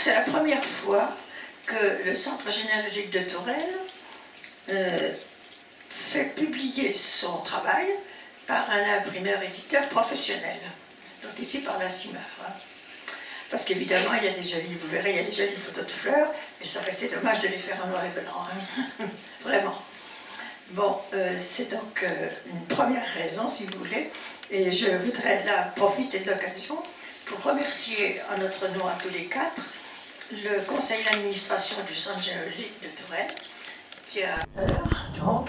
c'est la première fois que le Centre généalogique de Tourelle euh, fait publier son travail par un imprimeur-éditeur professionnel. Donc ici par la CIMAR. Hein. Parce qu'évidemment, il y a des jolies, vous verrez, il y a des jolies photos de fleurs, et ça aurait été dommage de les faire en noir et blanc. Hein. Vraiment. Bon, euh, c'est donc euh, une première raison, si vous voulez, et je voudrais là profiter de l'occasion pour remercier en notre nom à tous les quatre le conseil d'administration du Centre géologique de Touraine, qui a donc,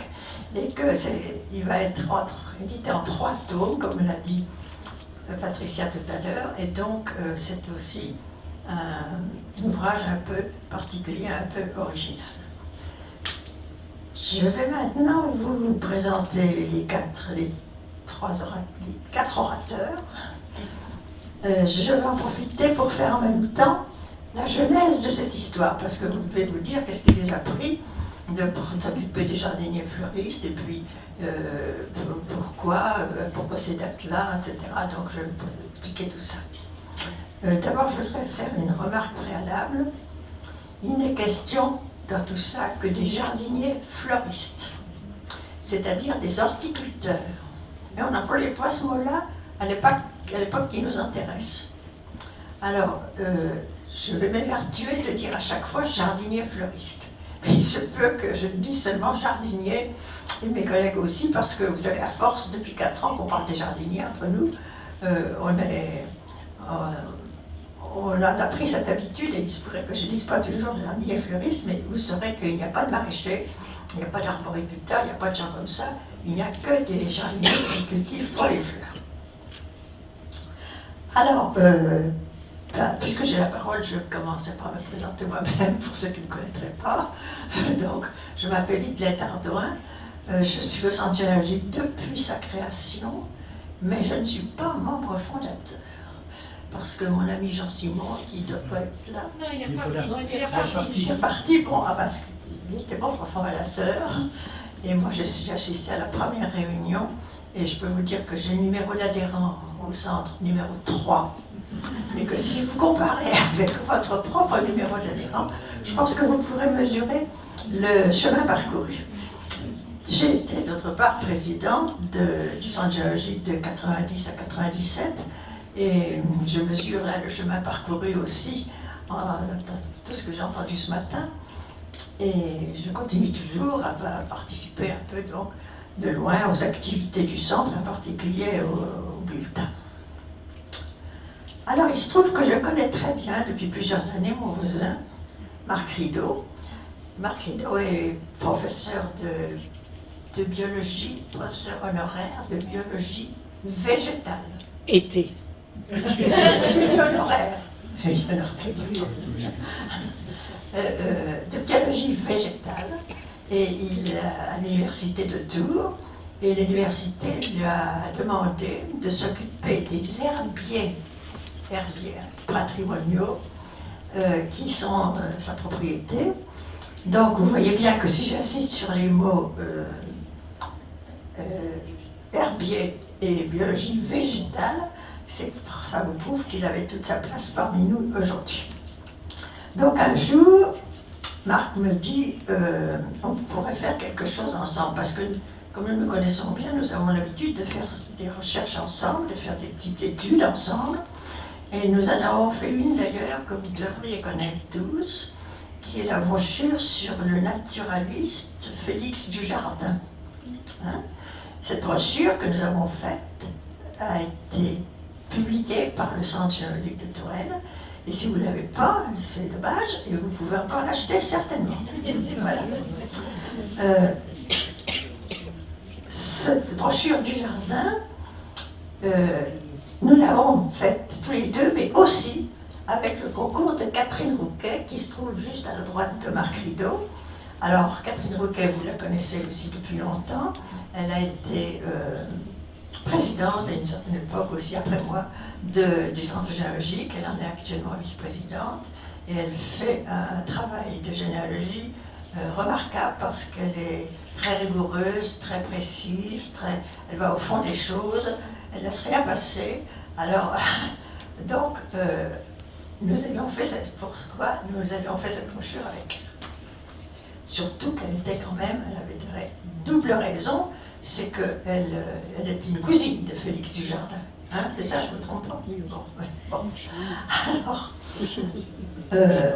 et que il va être édité en trois tomes, comme l'a dit euh, Patricia tout à l'heure, et donc c'est aussi un ouvrage un peu particulier, un peu original. Je vais maintenant vous présenter les quatre, les trois orateurs. Euh, je vais en profiter pour faire en même temps la genèse de cette histoire, parce que vous pouvez vous dire qu'est-ce qui les a pris de s'occuper des jardiniers fleuristes, et puis euh, pourquoi, euh, pourquoi ces dates-là, etc. Donc je vais vous expliquer tout ça. D'abord, je voudrais faire une remarque préalable. Il n'est question dans tout ça que des jardiniers fleuristes, c'est-à-dire des horticulteurs. Et on n'employait pas ce mot-là à l'époque qui nous intéresse. Alors, euh, je vais m'évertuer de dire à chaque fois jardinier fleuriste. Mais il se peut que je dise seulement jardinier, et mes collègues aussi, parce que vous avez à force, depuis 4 ans qu'on parle des jardiniers entre nous, euh. Euh, on a, pris cette habitude, et il se pourrait que je ne dise pas toujours jardinier fleuriste, mais vous saurez qu'il n'y a pas de maraîcher, il n'y a pas d'arboriculteur, il n'y a pas de gens comme ça, il n'y a que des jardiniers qui cultivent pour les fleurs. Alors, euh, puisque j'ai la parole, je commence par me présenter moi-même pour ceux qui ne me connaîtraient pas. Donc, je m'appelle Idlette Ardouin, euh, je suis au Centre géologique depuis sa création, mais je ne suis pas membre fondateur parce que mon ami Jean-Simon, qui doit pas être là, non, il est parti. Il est parti. Il est parti, bon, ah, parce qu'il était membre fondateur. Et moi, je suis assistée à la première réunion. Et je peux vous dire que j'ai le numéro d'adhérent au centre, numéro 3. Et que si vous comparez avec votre propre numéro d'adhérent, je pense que vous pourrez mesurer le chemin parcouru. J'ai été d'autre part président du centre géologique de 90 à 97 et je mesure le chemin parcouru aussi, dans tout ce que j'ai entendu ce matin. Et je continue toujours à, participer un peu donc, de loin aux activités du centre, en particulier au, bulletin. Alors il se trouve que je connais très bien depuis plusieurs années mon voisin, Marc Rideau. Marc Rideau est professeur de, de biologie, professeur honoraire de biologie végétale. Été. J'ai honoraire. de biologie végétale. Et il à l'université de Tours. Et l'université lui a demandé de s'occuper des herbiers, herbiers patrimoniaux, euh, qui sont euh, sa propriété. Donc vous voyez bien que si j'insiste sur les mots euh, herbier et biologie végétale, ça vous prouve qu'il avait toute sa place parmi nous aujourd'hui. Donc un jour, Marc me dit, euh, on pourrait faire quelque chose ensemble, parce que comme nous nous connaissons bien, nous avons l'habitude de faire des recherches ensemble, de faire des petites études ensemble. Et nous en avons fait une d'ailleurs que vous devriez connaître tous, qui est la brochure sur le naturaliste Félix Dujardin. Hein? Cette brochure que nous avons faite a été publié par le Centre géologique de Touraine. Et si vous ne l'avez pas, c'est dommage, et vous pouvez encore l'acheter certainement. Voilà. Euh, cette brochure du jardin, euh, nous l'avons faite tous les deux, mais aussi avec le concours de Catherine Rouquet, qui se trouve juste à la droite de Marc Rideau. Alors, Catherine Rouquet, vous la connaissez aussi depuis longtemps. Elle a été euh, présidente à une certaine époque aussi après moi du centre généalogique. Elle en est actuellement vice-présidente et elle fait un travail de généalogie euh, remarquable parce qu'elle est très rigoureuse, très précise, elle va au fond des choses, elle ne laisse rien passer. Alors, donc, euh, nous avions fait cette, pourquoi nous avions fait cette brochure avec elle? Surtout qu'elle était quand même, elle avait de double raison, c'est qu'elle elle était une cousine de Félix Dujardin. Hein, c'est ça, je me trompe pas? Bon, Alors, euh,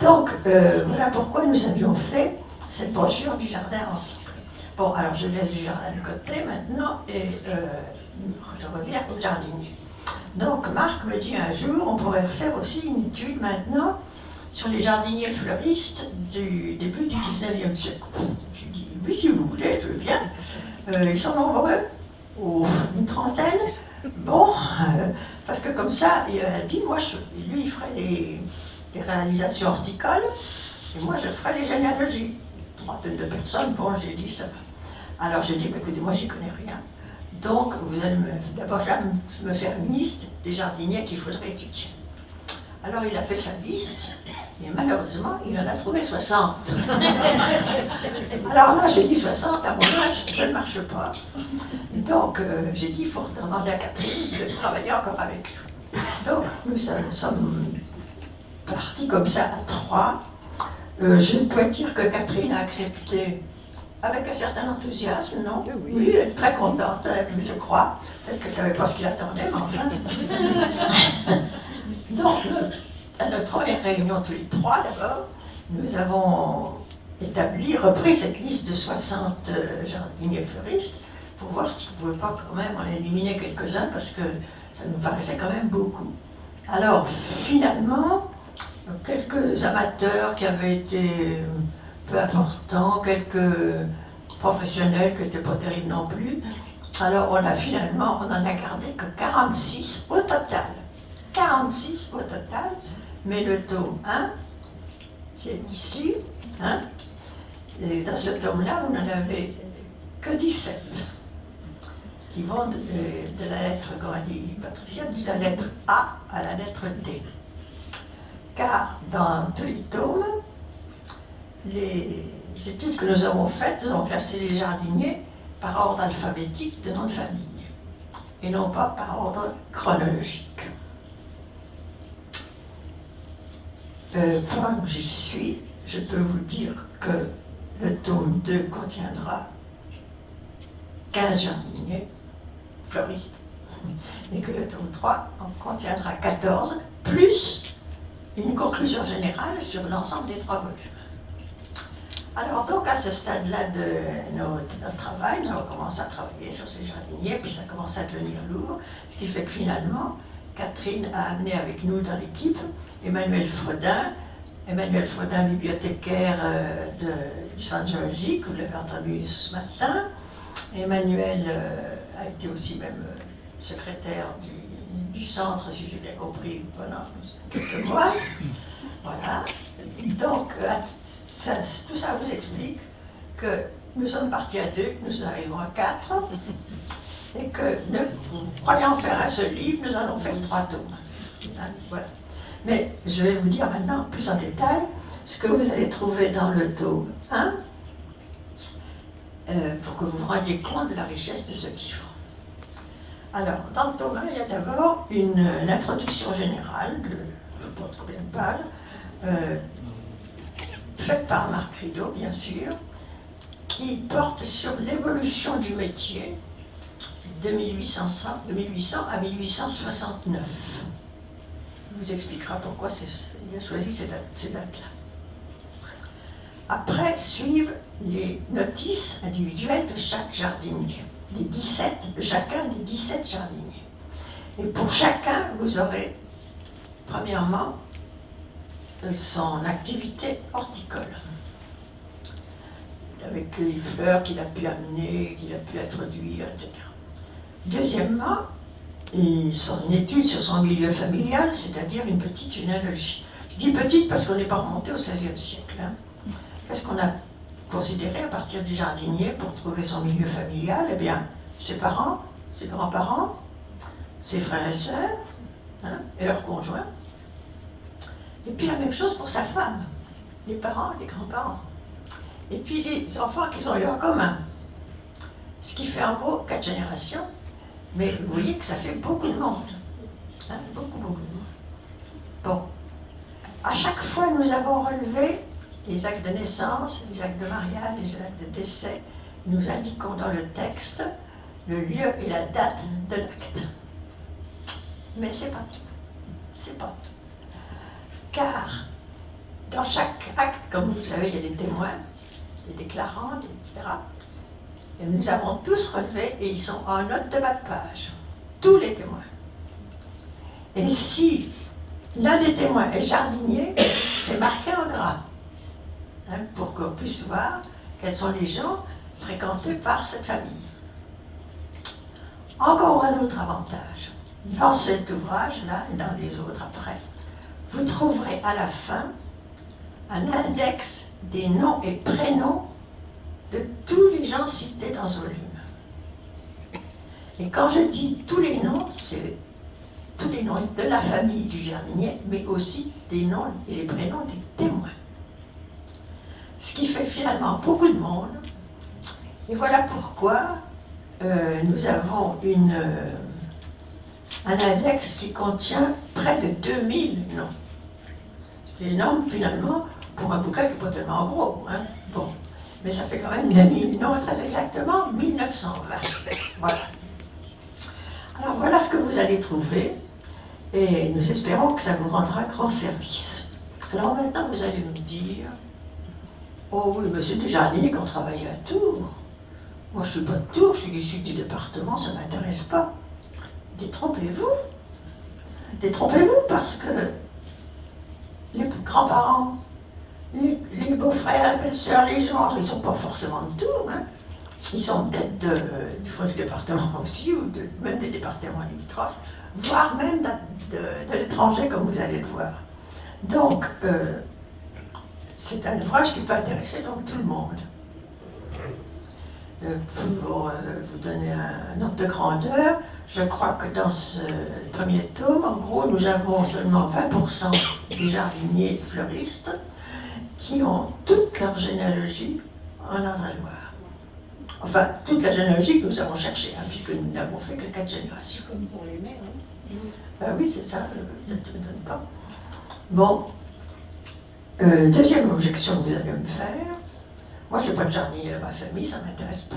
donc, euh, voilà pourquoi nous avions fait cette brochure du jardin ensemble. Bon, alors je laisse du jardin de côté maintenant et euh, je reviens au jardinier. Donc Marc me dit un jour, on pourrait faire aussi une étude maintenant sur les jardiniers fleuristes du début du 19e siècle. Je dis, oui, si vous voulez, je veux bien. Euh, ils sont nombreux, une trentaine. Bon, euh, parce que comme ça, il a dit, moi, lui, il ferait les, réalisations horticoles, et moi, je ferais les généalogies. Trentaine de personnes, bon, j'ai dit ça. Alors j'ai dit, écoutez, moi, j'y connais rien. Donc, vous allez d'abord me faire une liste des jardiniers qu'il faudrait étudier. Alors il a fait sa liste, et malheureusement, il en a trouvé 60. Alors là, j'ai dit 60, à mon âge, ça ne marche pas. Donc euh, j'ai dit, il faut demander à Catherine de travailler encore avec lui. Donc nous sommes partis comme ça à trois. Euh, je peux dire que Catherine a accepté avec un certain enthousiasme, non oui. elle est très contente, euh, je crois. Peut-être qu'elle ne savait pas ce qu'il attendait, mais enfin. Donc, à notre première réunion, tous les trois d'abord, nous avons établi, repris cette liste de 60 euh, jardiniers fleuristes pour voir si on ne pouvait pas quand même en éliminer quelques-uns parce que ça nous paraissait quand même beaucoup. Alors, finalement, quelques amateurs qui avaient été peu important, quelques professionnels qui n'étaient pas terribles non plus. Alors on a finalement, on en a gardé que 46 au total. 46 au total, mais le tome 1, qui est ici, hein, dans ce tome-là, vous n'en avez que 17, qui vont de, la lettre, comme a dit Patricia, de la lettre A à la lettre D. Car dans tous les tomes, les études que nous avons faites, nous avons classé les jardiniers par ordre alphabétique de nom de famille, et non pas par ordre chronologique. Euh, point où j'y suis, je peux vous dire que le tome 2 contiendra 15 jardiniers, fleuristes, et que le tome 3 en contiendra 14, plus une conclusion générale sur l'ensemble des trois volumes. Alors donc à ce stade-là de notre, travail, nous avons commencé à travailler sur ces jardiniers, puis ça a commencé à devenir lourd, ce qui fait que finalement, Catherine a amené avec nous dans l'équipe Emmanuel Fredin, Emmanuel Fredin, bibliothécaire euh, du centre géologique, vous l'avez entendu ce matin. Emmanuel euh, a été aussi même euh, secrétaire du, centre, si j'ai bien compris, pendant quelques mois. Voilà. Donc, tout ça vous explique que nous sommes partis à deux, que nous arrivons à quatre, et que nous croyons faire un seul livre, nous allons faire trois tomes. Hein, Mais je vais vous dire maintenant plus en détail ce que vous allez trouver dans le tome 1 euh, pour que vous vous rendiez compte de la richesse de ce livre. Alors, dans le tome 1, il y a d'abord une, introduction générale, je ne sais pas combien de pages, euh, faite par Marc Rideau, bien sûr, qui porte sur l'évolution du métier de 1800, de 1800 à 1869. Il vous expliquera pourquoi il a choisi ces dates-là. Après suivent les notices individuelles de chaque jardinier, des 17, de chacun des 17 jardiniers. Et pour chacun, vous aurez, premièrement, son activité horticole, avec les fleurs qu'il a pu amener, qu'il a pu introduire, etc. Deuxièmement, son étude sur son milieu familial, c'est-à-dire une petite généalogie. Je dis petite parce qu'on n'est pas remonté au XVIe siècle. Hein. Qu'est-ce qu'on a considéré à partir du jardinier pour trouver son milieu familial Eh bien, ses parents, ses grands-parents, ses frères et sœurs, hein, et leurs conjoints, et puis la même chose pour sa femme, les parents, les grands-parents. Et puis les enfants qu'ils ont eu en commun. Ce qui fait en gros quatre générations. Mais vous voyez que ça fait beaucoup de monde. Hein, beaucoup, beaucoup de monde. Bon. À chaque fois, nous avons relevé les actes de naissance, les actes de mariage, les actes de décès. Nous indiquons dans le texte le lieu et la date de l'acte. Mais c'est pas tout. C'est pas tout. Car dans chaque acte, comme vous le savez, il y a des témoins, des déclarants, etc. Et nous avons tous relevé et ils sont en note de bas de page. Tous les témoins. Et si l'un des témoins est jardinier, c'est marqué en gras. Hein, pour qu'on puisse voir quels sont les gens fréquentés par cette famille. Encore un autre avantage. Dans cet ouvrage-là et dans les autres après, vous trouverez à la fin un index des noms et prénoms de tous les gens cités dans ce volume. Et quand je dis tous les noms, c'est tous les noms de la famille du jardinier, mais aussi des noms et les prénoms des témoins. Ce qui fait finalement beaucoup de monde. Et voilà pourquoi euh, nous avons une, euh, un index qui contient près de 2000 noms. Énorme finalement pour un bouquin qui n'est pas tellement gros. Hein. Bon. Mais ça fait quand même 2000 noms, très exactement 1920. Voilà. Alors voilà ce que vous allez trouver et nous espérons que ça vous rendra grand service. Alors maintenant vous allez me dire, oh oui, mais c'est déjà années qu'on travaille à Tours. Moi je suis pas de Tours, je suis issu du département, ça ne m'intéresse pas. Détrompez-vous. Détrompez-vous parce que les grands-parents, les, beaux-frères, les belles-sœurs, les gens, ils ne sont pas forcément de Tours. Hein. Ils sont peut-être du fond du département aussi, ou même des départements limitrophes, voire même de, l'étranger, comme vous allez le voir. Donc, euh, c'est un ouvrage qui peut intéresser donc tout le monde. Euh, pour euh, vous donner un, un ordre de grandeur, je crois que dans ce premier tome, en gros, nous avons seulement 20% des jardiniers fleuristes qui ont toute leur généalogie en Indre-et-Loire. Enfin, toute la généalogie que nous avons cherchée, hein, puisque nous n'avons fait que quatre générations. Comme pour les mères. Hein. Euh, oui, c'est ça, euh, ça ne m'étonne pas. Bon, euh, deuxième objection que vous allez me faire. Moi, je n'ai pas de jardinier dans ma famille, ça ne m'intéresse pas.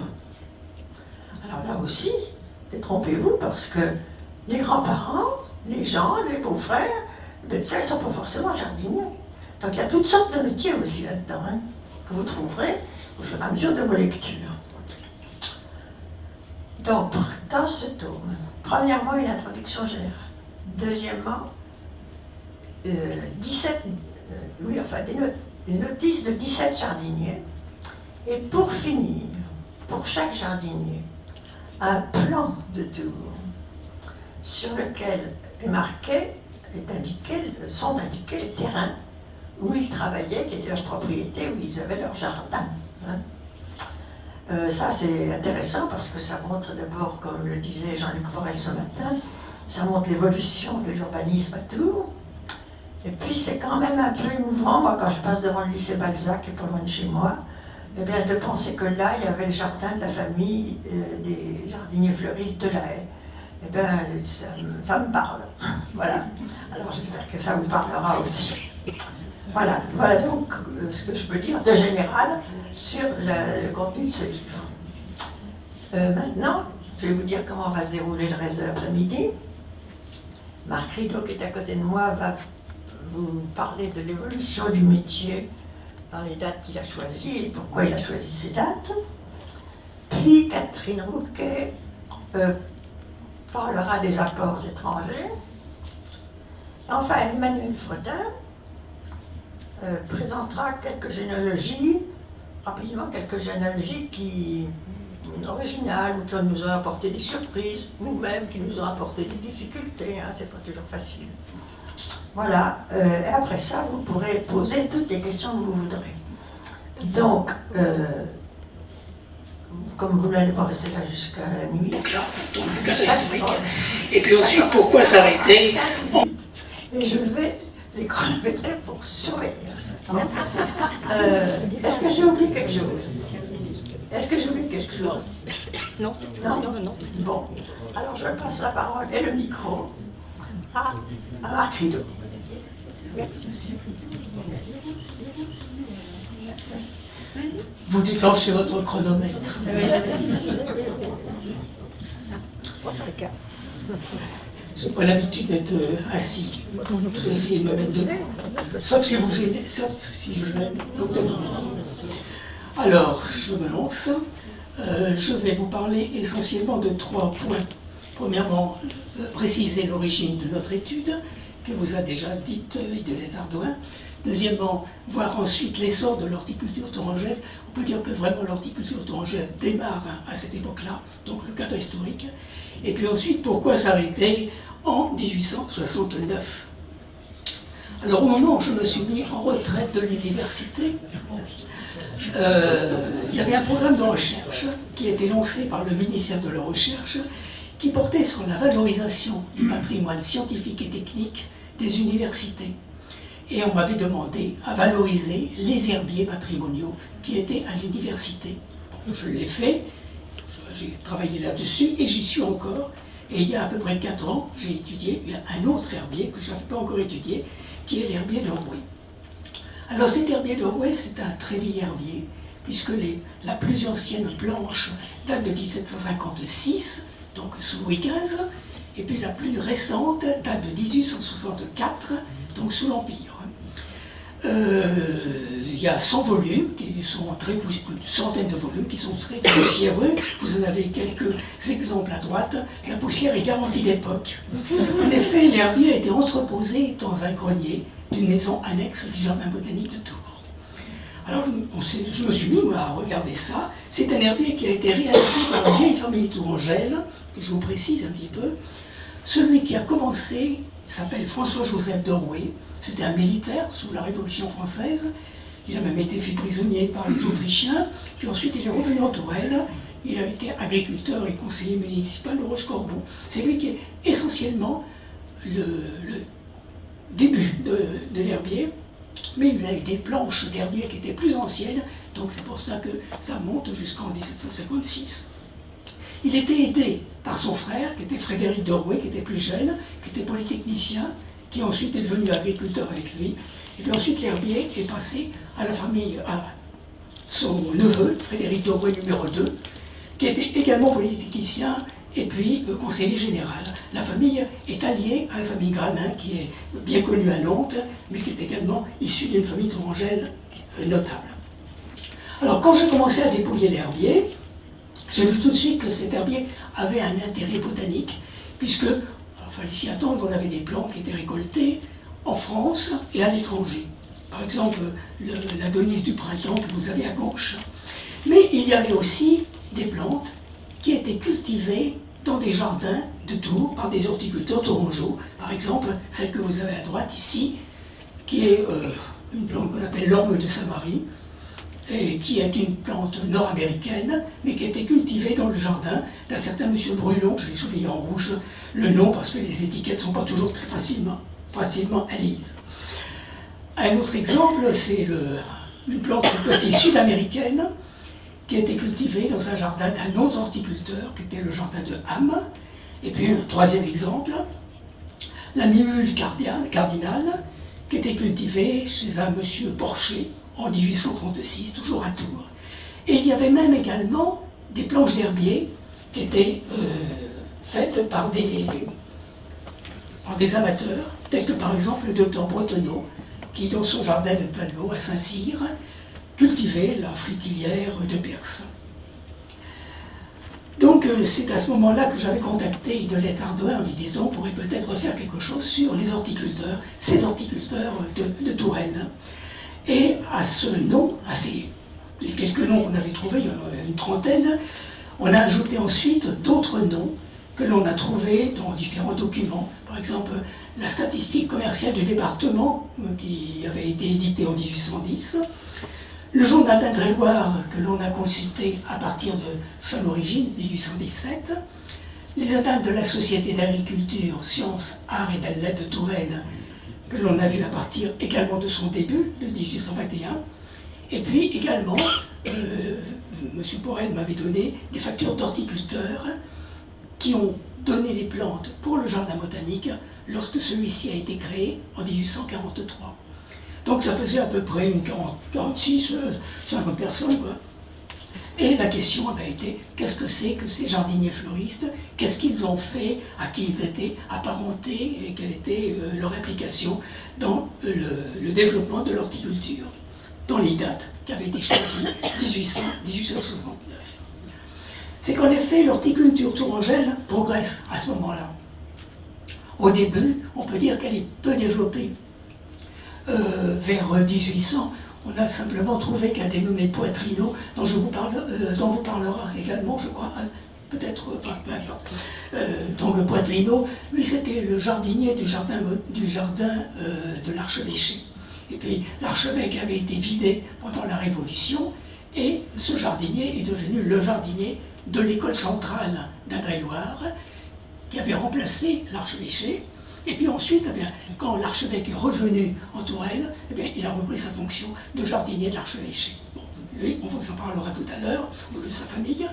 Alors là aussi, détrompez-vous, parce que les grands-parents, les gens, les beaux-frères, ben, ça, ils ne sont pas forcément jardiniers. Donc il y a toutes sortes de métiers aussi là-dedans, hein, que vous trouverez au fur et à mesure de vos lectures. Donc, dans ce tome, premièrement, une introduction générale. Deuxièmement, 17, euh, euh, oui, enfin, des, notices de 17 jardiniers. Et pour finir, pour chaque jardinier, un plan de tour sur lequel est marqué, est indiqué, sont indiqués les terrains où ils travaillaient, qui étaient leur propriété, où ils avaient leur jardin. Hein. Euh, ça, c'est intéressant parce que ça montre d'abord, comme le disait Jean-Luc Forel ce matin, ça montre l'évolution de l'urbanisme à Tours. Et puis, c'est quand même un peu émouvant, moi, quand je passe devant le lycée Balzac, qui est pas loin de chez moi, eh bien, de penser que là, il y avait le jardin de la famille euh, des jardiniers fleuristes de la haie. Eh bien, ça, me parle. voilà. Alors, j'espère que ça vous parlera aussi. Voilà, voilà donc euh, ce que je peux dire de général sur le, contenu de ce livre. Euh, maintenant, je vais vous dire comment va se dérouler le reste de l'après-midi. Marc Rideau, qui est à côté de moi, va vous parler de l'évolution du métier les dates qu'il a choisies et pourquoi il a choisi ces dates. Puis Catherine Rouquet euh, parlera des apports étrangers. Enfin, Emmanuel Frodin euh, présentera quelques généalogies, rapidement quelques généalogies qui originales ou qui nous ont apporté des surprises, ou même qui nous ont apporté des difficultés, hein, c'est pas toujours facile. Voilà, euh, et après ça, vous pourrez poser toutes les questions que vous voudrez. Donc, euh, comme vous n'allez pas rester là jusqu'à la nuit. Et puis ensuite, pourquoi s'arrêter Et je vais les chronométrer pour surveiller. Euh, Est-ce que j'ai oublié quelque chose? Est-ce que j'ai oublié quelque chose? Non. non? Non, non, Bon, alors je passe la parole et le micro à, à Marc Rideau. Vous déclenchez votre chronomètre. Je n'ai pas l'habitude d'être euh, assis. Je vais essayer de me mettre debout. Sauf si vous gênez, sauf si je gêne Alors, je me lance. Euh, je vais vous parler essentiellement de trois points. Premièrement, euh, préciser l'origine de notre étude, que vous a déjà dite Idélette Ardouin. Deuxièmement, voir ensuite l'essor de l'horticulture tourangelle. On peut dire que vraiment l'horticulture tourangelle démarre à cette époque-là, donc le cadre historique. Et puis ensuite, pourquoi s'arrêter en 1869 Alors au moment où je me suis mis en retraite de l'université, euh, il y avait un programme de recherche qui a été lancé par le ministère de la Recherche qui portait sur la valorisation du patrimoine scientifique et technique des universités. Et on m'avait demandé à valoriser les herbiers patrimoniaux qui étaient à l'université. je l'ai fait, j'ai travaillé là-dessus et j'y suis encore. Et il y a à peu près 4 ans, j'ai étudié un autre herbier que je n'avais pas encore étudié, qui est l'herbier Rouet. Alors cet herbier Rouet, c'est un très vieil herbier, puisque la plus ancienne planche date de 1756, donc sous Louis XV, et puis la plus récente date de 1864, donc sous l'Empire. Euh, il y a 100 volumes, qui sont très une centaine de volumes qui sont très poussiéreux. Vous en avez quelques exemples à droite. La poussière est garantie d'époque. En effet, l'herbier a été entreposé dans un grenier d'une maison annexe du jardin botanique de Tours. Alors je, me suis mis à regarder ça. C'est un herbier qui a été réalisé par la vieille famille Tourangelle, que je vous précise un petit peu. Celui qui a commencé s'appelle François-Joseph de Rouet. C'était un militaire sous la Révolution française. Il a même été fait prisonnier par les Autrichiens. Puis ensuite, il est revenu en Tourelle. Il a été agriculteur et conseiller municipal de Roche-Corbon. C'est lui qui est essentiellement le, début de, de l'herbier. Mais il a eu des planches d'herbier qui étaient plus anciennes, donc c'est pour ça que ça monte jusqu'en 1756. Il était aidé par son frère, qui était Frédéric Dorouet, qui était plus jeune, qui était polytechnicien, qui ensuite est devenu agriculteur avec lui. Et puis ensuite, l'herbier est passé à la famille, à son neveu, Frédéric Dorouet numéro 2, qui était également polytechnicien et puis euh, conseiller général. La famille est alliée à la famille Granin, qui est bien connue à Nantes, mais qui est également issue d'une famille tourangelle euh, notable. Alors, quand j'ai commencé à dépouiller l'herbier, j'ai vu tout de suite que cet herbier avait un intérêt botanique, puisque, il fallait s'y attendre, on avait des plantes qui étaient récoltées en France et à l'étranger. Par exemple, la donise du printemps que vous avez à gauche. Mais il y avait aussi des plantes qui étaient cultivées dans des jardins de Tours par des horticulteurs tourangeaux. Par exemple, celle que vous avez à droite ici, qui est euh, une plante qu'on appelle l'orme de Saint-Marie, qui est une plante nord-américaine, mais qui été cultivée dans le jardin d'un certain monsieur Brulon, je l'ai souligné en rouge le nom parce que les étiquettes ne sont pas toujours très facilement, facilement lises. Un autre exemple, c'est une plante cette sud-américaine, qui a été cultivée dans un jardin d'un autre horticulteur, qui était le jardin de Ham. Et puis un troisième exemple, la mimule cardinale, qui était cultivée chez un monsieur Porcher, en 1836, toujours à Tours. Et il y avait même également des planches d'herbier qui étaient euh, faites par des, amateurs, tels que par exemple le docteur Bretonneau, qui dans son jardin de Palmo à Saint-Cyr, cultivait la fritilière de Perse. Donc euh, c'est à ce moment-là que j'avais contacté Idolette Ardouin en lui disant on pourrait peut-être faire quelque chose sur les horticulteurs, ces horticulteurs de Touraine. Et à ce nom, à ces quelques noms qu'on avait trouvés, il y en a une trentaine, on a ajouté ensuite d'autres noms que l'on a trouvés dans différents documents. Par exemple, la statistique commerciale du département, euh, qui avait été éditée en 1810, le journal d'Indre-et-Loire, que l'on a consulté à partir de son origine, 1817, les atteintes de la Société d'agriculture, sciences, arts et belles-lettres de Touraine, que l'on a vu à partir également de son début, de 1821. Et puis également, euh, M. Porel m'avait donné des factures d'horticulteurs qui ont donné les plantes pour le jardin botanique lorsque celui-ci a été créé en 1843. Donc ça faisait à peu près une 40, 46, 50 personnes. Quoi. Et la question a été qu'est-ce que c'est que ces jardiniers fleuristes? Qu'est-ce qu'ils ont fait? À qui ils étaient apparentés? Et quelle était euh, leur implication dans le, développement de l'horticulture Dans les dates qui avaient été choisies 1800, 1869. C'est qu'en effet, l'horticulture tourangelle progresse à ce moment-là. Au début, on peut dire qu'elle est peu développée. Euh, vers 1800, on a simplement trouvé qu'un dénommé Poitrino, dont, je vous euh, parlera également, je crois, hein, peut-être, enfin. Euh, donc Poitrino, lui, c'était le jardinier du jardin, de l'archevêché. Et puis l'archevêque avait été vidé pendant la Révolution, et ce jardinier est devenu le jardinier de l'école centrale d'Indre-et-Loire, qui avait remplacé l'archevêché. Et puis ensuite, eh quand l'archevêque est revenu en Touraine, eh il a repris sa fonction de jardinier de l'archevêché. Lui, on s'en parlera tout à l'heure, de sa famille.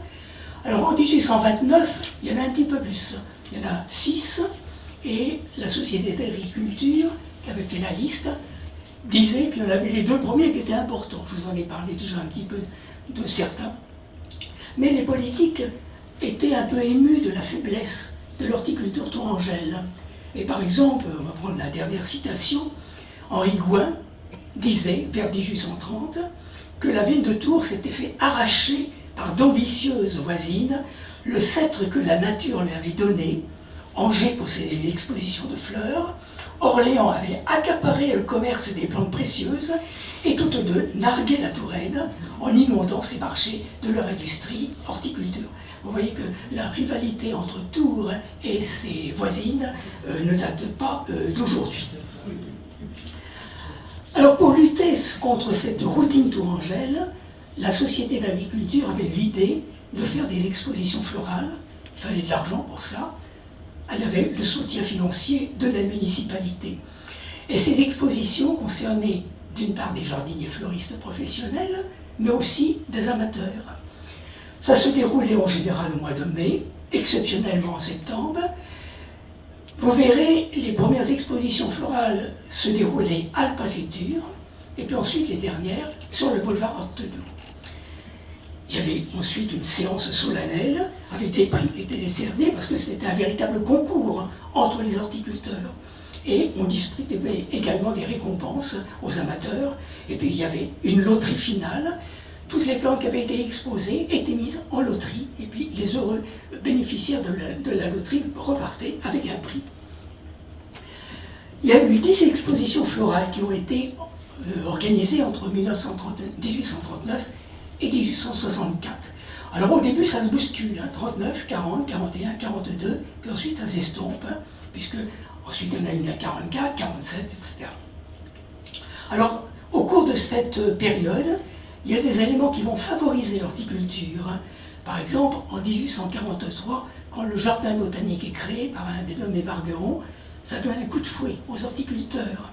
Alors en 1829, il y en a un petit peu plus. Il y en a six, et la Société d'agriculture, qui avait fait la liste, disait qu'il y en avait les deux premiers qui étaient importants. Je vous en ai parlé déjà un petit peu de certains. Mais les politiques étaient un peu émus de la faiblesse de l'horticulture tourangelle. Et par exemple, on va prendre la dernière citation, Henri Gouin disait, vers 1830, que la ville de Tours s'était fait arracher par d'ambitieuses voisines le sceptre que la nature lui avait donné. Angers possédait une exposition de fleurs, Orléans avait accaparé le commerce des plantes précieuses, et toutes deux narguaient la Touraine en inondant ses marchés de leur industrie horticulture. Vous voyez que la rivalité entre Tours et ses voisines euh, ne date pas euh, d'aujourd'hui. Alors pour lutter contre cette routine tourangelle, la Société d'agriculture avait l'idée de faire des expositions florales. Il fallait de l'argent pour ça. Elle avait le soutien financier de la municipalité. Et ces expositions concernaient d'une part des jardiniers fleuristes professionnels, mais aussi des amateurs. Ça se déroulait en général au mois de mai, exceptionnellement en septembre. Vous verrez, les premières expositions florales se déroulaient à la préfecture, et puis ensuite les dernières sur le boulevard Hortenot. Il y avait ensuite une séance solennelle avec des prix qui étaient décernés parce que c'était un véritable concours entre les horticulteurs. Et on distribuait également des récompenses aux amateurs. Et puis il y avait une loterie finale toutes les plantes qui avaient été exposées étaient mises en loterie, et puis les heureux bénéficiaires de la, loterie repartaient avec un prix. Il y a eu 10 expositions florales qui ont été euh, organisées entre 1839 et 1864. Alors au début, ça se bouscule, 39, 40, 41, 42, puis ensuite ça s'estompe, hein, puisque ensuite en a une à 44, 47, etc. Alors, au cours de cette période, il y a des éléments qui vont favoriser l'horticulture. Par exemple, en 1843, quand le jardin botanique est créé par un dénommé Bargueron, ça donne un coup de fouet aux horticulteurs.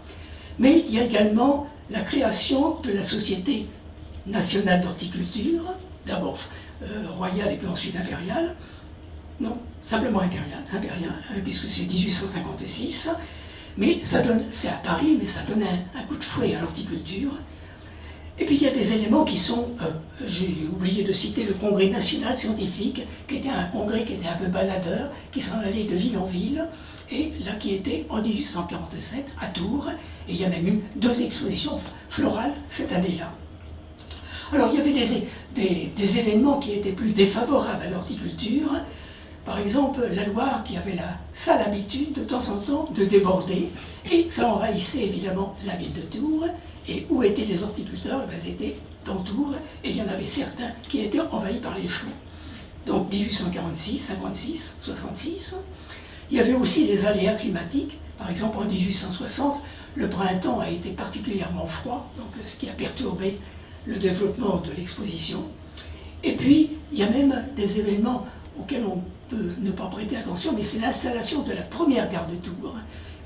Mais il y a également la création de la Société nationale d'horticulture, d'abord euh, royale et puis ensuite impériale. Non, simplement impériale, c'est impérial, hein, puisque c'est 1856. Mais ça donne, c'est à Paris, mais ça donne un coup de fouet à l'horticulture. Et puis il y a des éléments qui sont, euh, j'ai oublié de citer le congrès national scientifique, qui était un congrès qui était un peu baladeur, qui s'en allait de ville en ville, et là qui était en 1847 à Tours, et il y a même eu deux expositions florales cette année-là. Alors il y avait des, des, événements qui étaient plus défavorables à l'horticulture, par exemple, la Loire qui avait la sale habitude de temps en temps de déborder, et ça envahissait évidemment la ville de Tours, et où étaient les horticulteurs eh ben, Ils étaient dans Tours, et il y en avait certains qui étaient envahis par les flots. Donc 1846, 56, 66. Il y avait aussi les aléas climatiques. Par exemple, en 1860, le printemps a été particulièrement froid, donc ce qui a perturbé le développement de l'exposition. Et puis, il y a même des événements auxquels on peut ne pas prêter attention, mais c'est l'installation de la première gare de Tours.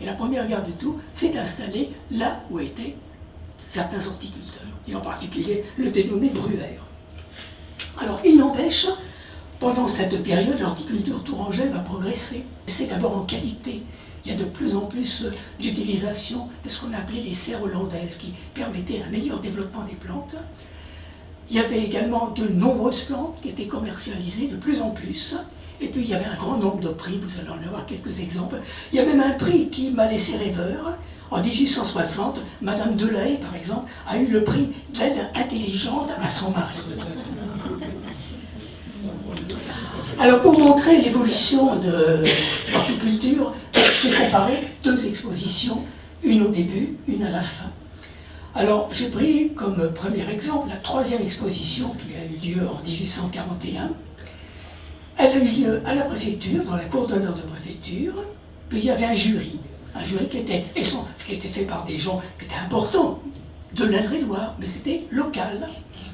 Et la première gare de Tours s'est installée là où était certains horticulteurs, et en particulier le dénommé Bruère. Alors, il n'empêche, pendant cette période, l'horticulture tourangelle va progresser. C'est d'abord en qualité. Il y a de plus en plus d'utilisation de ce qu'on appelait les serres hollandaises qui permettaient un meilleur développement des plantes. Il y avait également de nombreuses plantes qui étaient commercialisées de plus en plus. Et puis il y avait un grand nombre de prix, vous allez en avoir quelques exemples. Il y a même un prix qui m'a laissé rêveur. En 1860, Madame Delay, par exemple, a eu le prix d'aide intelligente à son mari. Alors pour montrer l'évolution de l'horticulture, j'ai comparé deux expositions, une au début, une à la fin. Alors j'ai pris comme premier exemple la troisième exposition qui a eu lieu en 1841. Elle a eu lieu à la préfecture, dans la cour d'honneur de préfecture, puis il y avait un jury, un jury qui était, qui était fait par des gens qui étaient importants, de l'Indre-et-Loire, mais c'était local.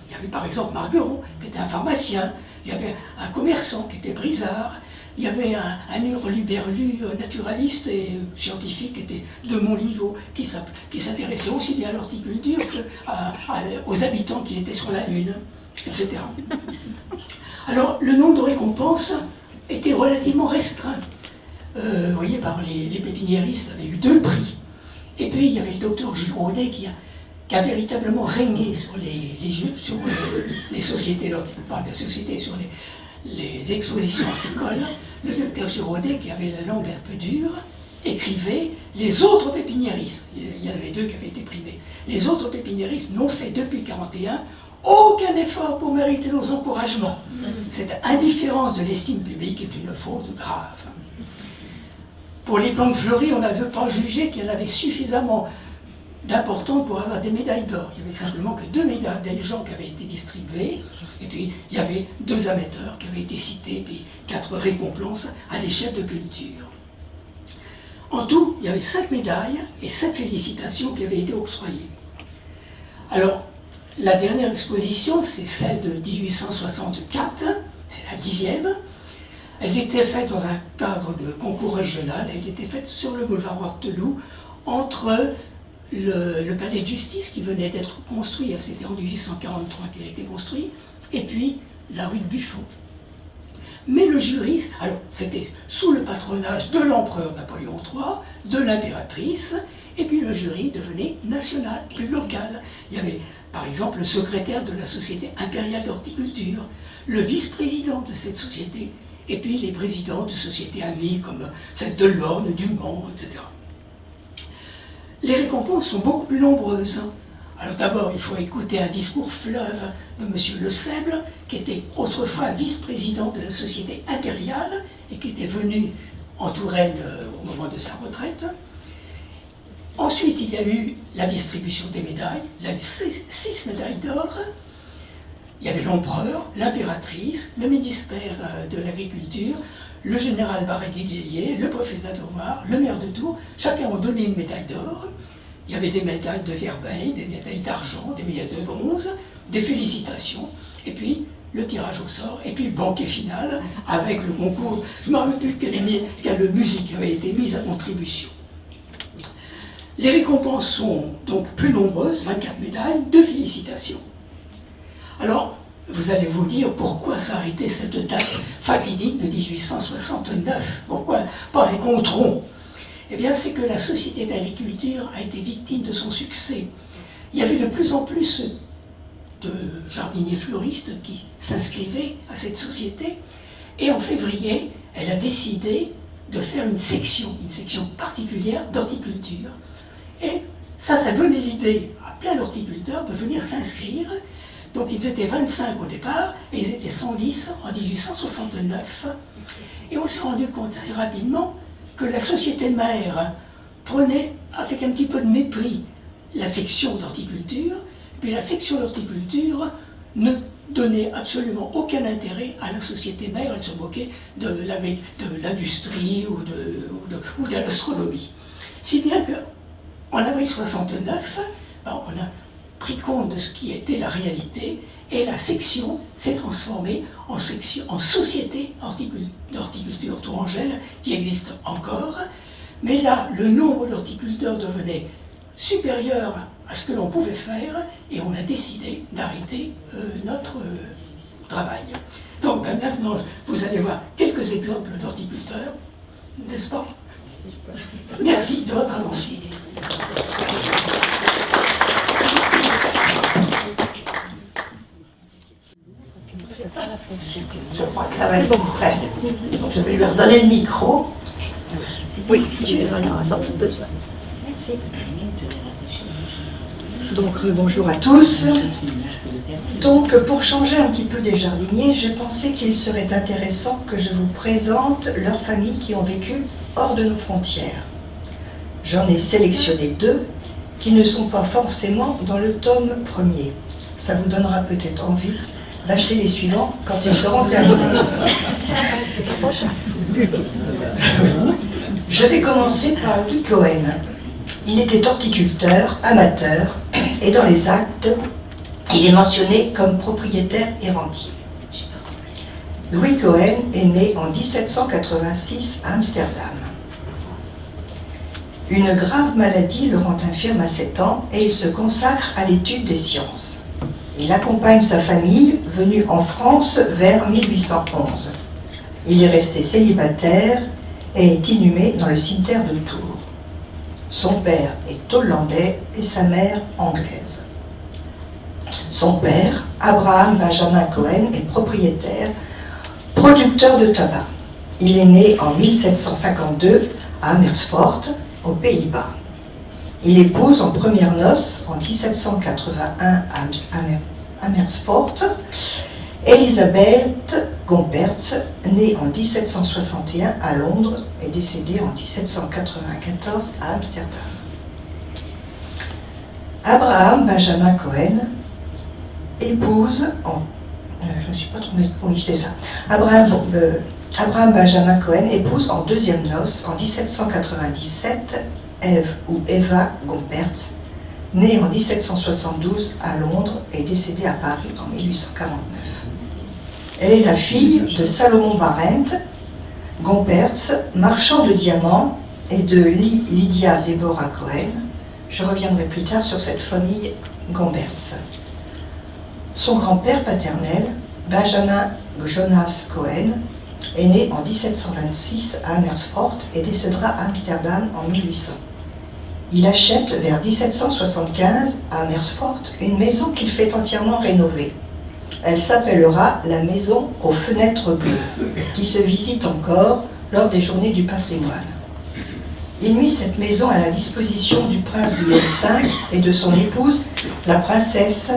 Il y avait par exemple Margueron, qui était un pharmacien, il y avait un commerçant qui était Brisard, il y avait un, un hurluberlu naturaliste et scientifique qui était de Montlivaud, qui s'intéressait aussi bien à l'horticulture qu'aux habitants qui étaient sur la Lune, etc. Alors, le nombre de récompenses était relativement restreint. Euh, voyez, par les, pépiniéristes avaient eu deux prix. Et puis, il y avait le docteur Giraudet qui a, véritablement régné sur les, sur euh, les sociétés, sur les, les expositions horticoles, le docteur Giraudet, qui avait la langue un peu dure, écrivait les autres pépiniéristes, il y en avait deux qui avaient été primés, les autres pépiniéristes n'ont fait depuis 1941 aucun effort pour mériter nos encouragements. Cette indifférence de l'estime publique est une faute grave. Pour les plantes fleuries, on n'avait pas jugé en avait suffisamment d'importantes pour avoir des médailles d'or. Il y avait simplement que deux médailles des qui avaient été distribuées, et puis il y avait deux amateurs qui avaient été cités, puis quatre récompenses à chefs de culture. En tout, il y avait cinq médailles et sept félicitations qui avaient été octroyées. Alors, la dernière exposition, c'est celle de 1864, c'est la dixième. Elle était faite dans un cadre de concours régional, elle était faite sur le boulevard Horteloup, entre le, palais de justice qui venait d'être construit, c'était en 1843 qu'il a été construit, et puis la rue de Buffon. Mais le jury, alors c'était sous le patronage de l'empereur Napoléon III, de l'impératrice, et puis le jury devenait national, plus local. Il y avait par exemple le secrétaire de la Société impériale d'horticulture, le vice-président de cette société, et puis les présidents de sociétés amies comme celle de l'Orne, du Mans, etc. Les récompenses sont beaucoup plus nombreuses. Alors d'abord, il faut écouter un discours fleuve de M. Le Seible, qui était autrefois vice-président de la Société impériale et qui était venu en Touraine euh, au moment de sa retraite. Ensuite, il y a eu la distribution des médailles. Il y a eu six, médailles d'or. Il y avait l'empereur, l'impératrice, le ministère euh, de l'Agriculture, le général Barré-Guillier, le préfet d'Adovar, le maire de Tours. Chacun a donné une médaille d'or. Il y avait des médailles de vermeil, des médailles d'argent, des médailles de bronze, des félicitations. Et puis, le tirage au sort, et puis le banquet final avec le concours. Je ne me rappelle plus quelle, musique avait été mise à contribution. Les récompenses sont donc plus nombreuses, 24 médailles, de félicitations. Alors, vous allez vous dire pourquoi s'arrêter cette date fatidique de 1869 Pourquoi pas un contron Eh bien, c'est que la société d'agriculture a été victime de son succès. Il y avait de plus en plus de jardiniers fleuristes qui s'inscrivaient à cette société. Et en février, elle a décidé de faire une section, une section particulière d'horticulture. Et ça, ça donnait l'idée à plein d'horticulteurs de venir s'inscrire. Donc ils étaient 25 au départ et ils étaient 110 en 1869. Et on s'est rendu compte assez rapidement que la société mère prenait avec un petit peu de mépris la section d'horticulture, puis la section d'horticulture ne donnait absolument aucun intérêt à la société mère, elle se moquait de l'industrie ou de, l'astronomie. Si bien que en avril 69, ben, on a pris compte de ce qui était la réalité et la section s'est transformée en, section, en société d'horticulture tourangelle qui existe encore. Mais là, le nombre d'horticulteurs devenait supérieur à ce que l'on pouvait faire et on a décidé d'arrêter euh, notre, travail. Donc ben, maintenant, vous allez voir quelques exemples d'horticulteurs, n'est-ce pas? Merci de votre attention. Je crois que ça va être prêt. Donc je vais lui redonner le micro. Oui, tu en auras sans doute besoin. Merci. Donc bonjour à tous. Donc pour changer un petit peu des jardiniers, j'ai pensé qu'il serait intéressant que je vous présente leurs familles qui ont vécu hors de nos frontières. J'en ai sélectionné deux qui ne sont pas forcément dans le tome premier. Ça vous donnera peut-être envie d'acheter les suivants quand ils seront terminés. Je vais commencer par Louis Cohen. Il était horticulteur, amateur, et dans les actes, il est mentionné comme propriétaire et rentier. Louis Cohen est né en 1786 à Amsterdam. Une grave maladie le rend infirme à 7 ans et il se consacre à l'étude des sciences. Il accompagne sa famille venue en France vers 1811. Il est resté célibataire et est inhumé dans le cimetière de Tours. Son père est hollandais et sa mère anglaise. Son père, Abraham Benjamin Cohen, est propriétaire, producteur de tabac. Il est né en 1752 à Amersfoort, aux Pays-Bas. Il épouse en première noces en 1781 à Amersfoort Elisabeth Gompertz, née en 1761 à Londres et décédée en 1794 à Amsterdam. Abraham Benjamin Cohen épouse en. Euh, je ne suis pas. Oui, c'est ça. Euh, Abraham Benjamin Cohen épouse en deuxième noce en 1797 Eve ou Eva Gompertz, née en 1772 à Londres et décédée à Paris en 1849. Elle est la fille de Salomon Barent, Gompertz, marchand de diamants, et de Lydia Deborah Cohen. Je reviendrai plus tard sur cette famille Gompertz. Son grand-père paternel, Benjamin Jonas Cohen, est né en 1726 à Amersfoort et décédera à Amsterdam en 1800. Il achète vers 1775 à Amersfoort une maison qu'il fait entièrement rénover. Elle s'appellera la maison aux fenêtres bleues, qui se visite encore lors des journées du patrimoine. Il mit cette maison à la disposition du prince Guillaume V et de son épouse, la princesse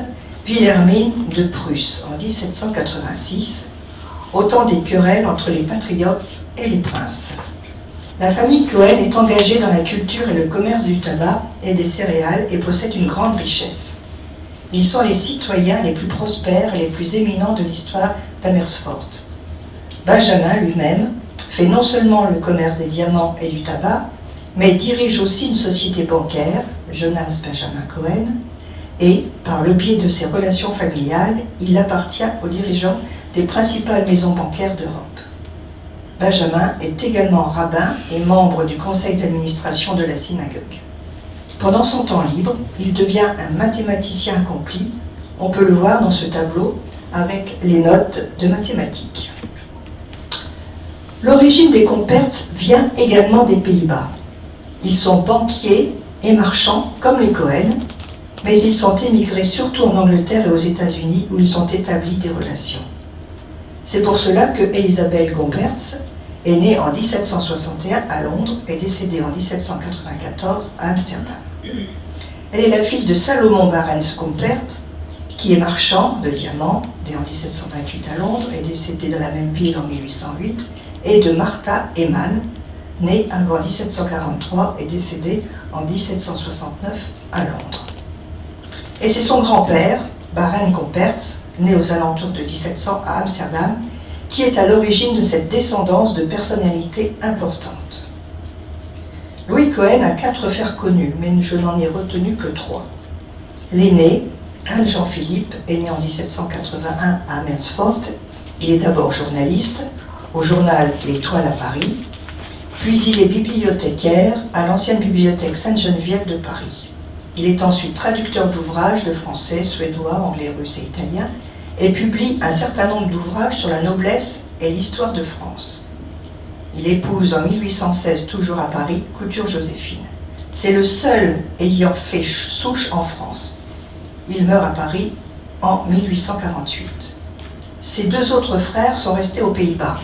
Wilhelmine de Prusse, en 1786, au temps des querelles entre les patriotes et les princes. La famille Cohen est engagée dans la culture et le commerce du tabac et des céréales et possède une grande richesse. Ils sont les citoyens les plus prospères et les plus éminents de l'histoire d'Amersfoort. Benjamin lui-même fait non seulement le commerce des diamants et du tabac, mais dirige aussi une société bancaire, Jonas Benjamin Cohen, et, par le biais de ses relations familiales, il appartient aux dirigeants des principales maisons bancaires d'Europe. Benjamin est également rabbin et membre du conseil d'administration de la synagogue. Pendant son temps libre, il devient un mathématicien accompli. On peut le voir dans ce tableau avec les notes de mathématiques. L'origine des Comperts vient également des Pays-Bas. Ils sont banquiers et marchands comme les Cohen, mais ils sont émigrés surtout en Angleterre et aux États-Unis où ils ont établi des relations. C'est pour cela que Elisabeth Gompertz est née en 1761 à Londres et décédée en 1794 à Amsterdam. Elle est la fille de Salomon Barents Gompert, qui est marchand de diamants, né en 1728 à Londres et décédé dans la même ville en 1808, et de Martha Eman, née avant 1743 et décédée en 1769 à Londres. Et c'est son grand-père, Baren Gompertz, né aux alentours de 1700 à Amsterdam, qui est à l'origine de cette descendance de personnalités importantes. Louis Cohen a quatre frères connus, mais je n'en ai retenu que trois. L'aîné, Anne-Jean-Philippe, est né en 1781 à Amersfoort. Il est d'abord journaliste au journal L'Étoile à Paris, puis il est bibliothécaire à l'ancienne bibliothèque Sainte-Geneviève de Paris. Il est ensuite traducteur d'ouvrages de français, suédois, anglais, russe et italien, et publie un certain nombre d'ouvrages sur la noblesse et l'histoire de France. Il épouse en 1816, toujours à Paris, Couture Joséphine. C'est le seul ayant fait souche en France. Il meurt à Paris en 1848. Ses deux autres frères sont restés aux Pays-Bas.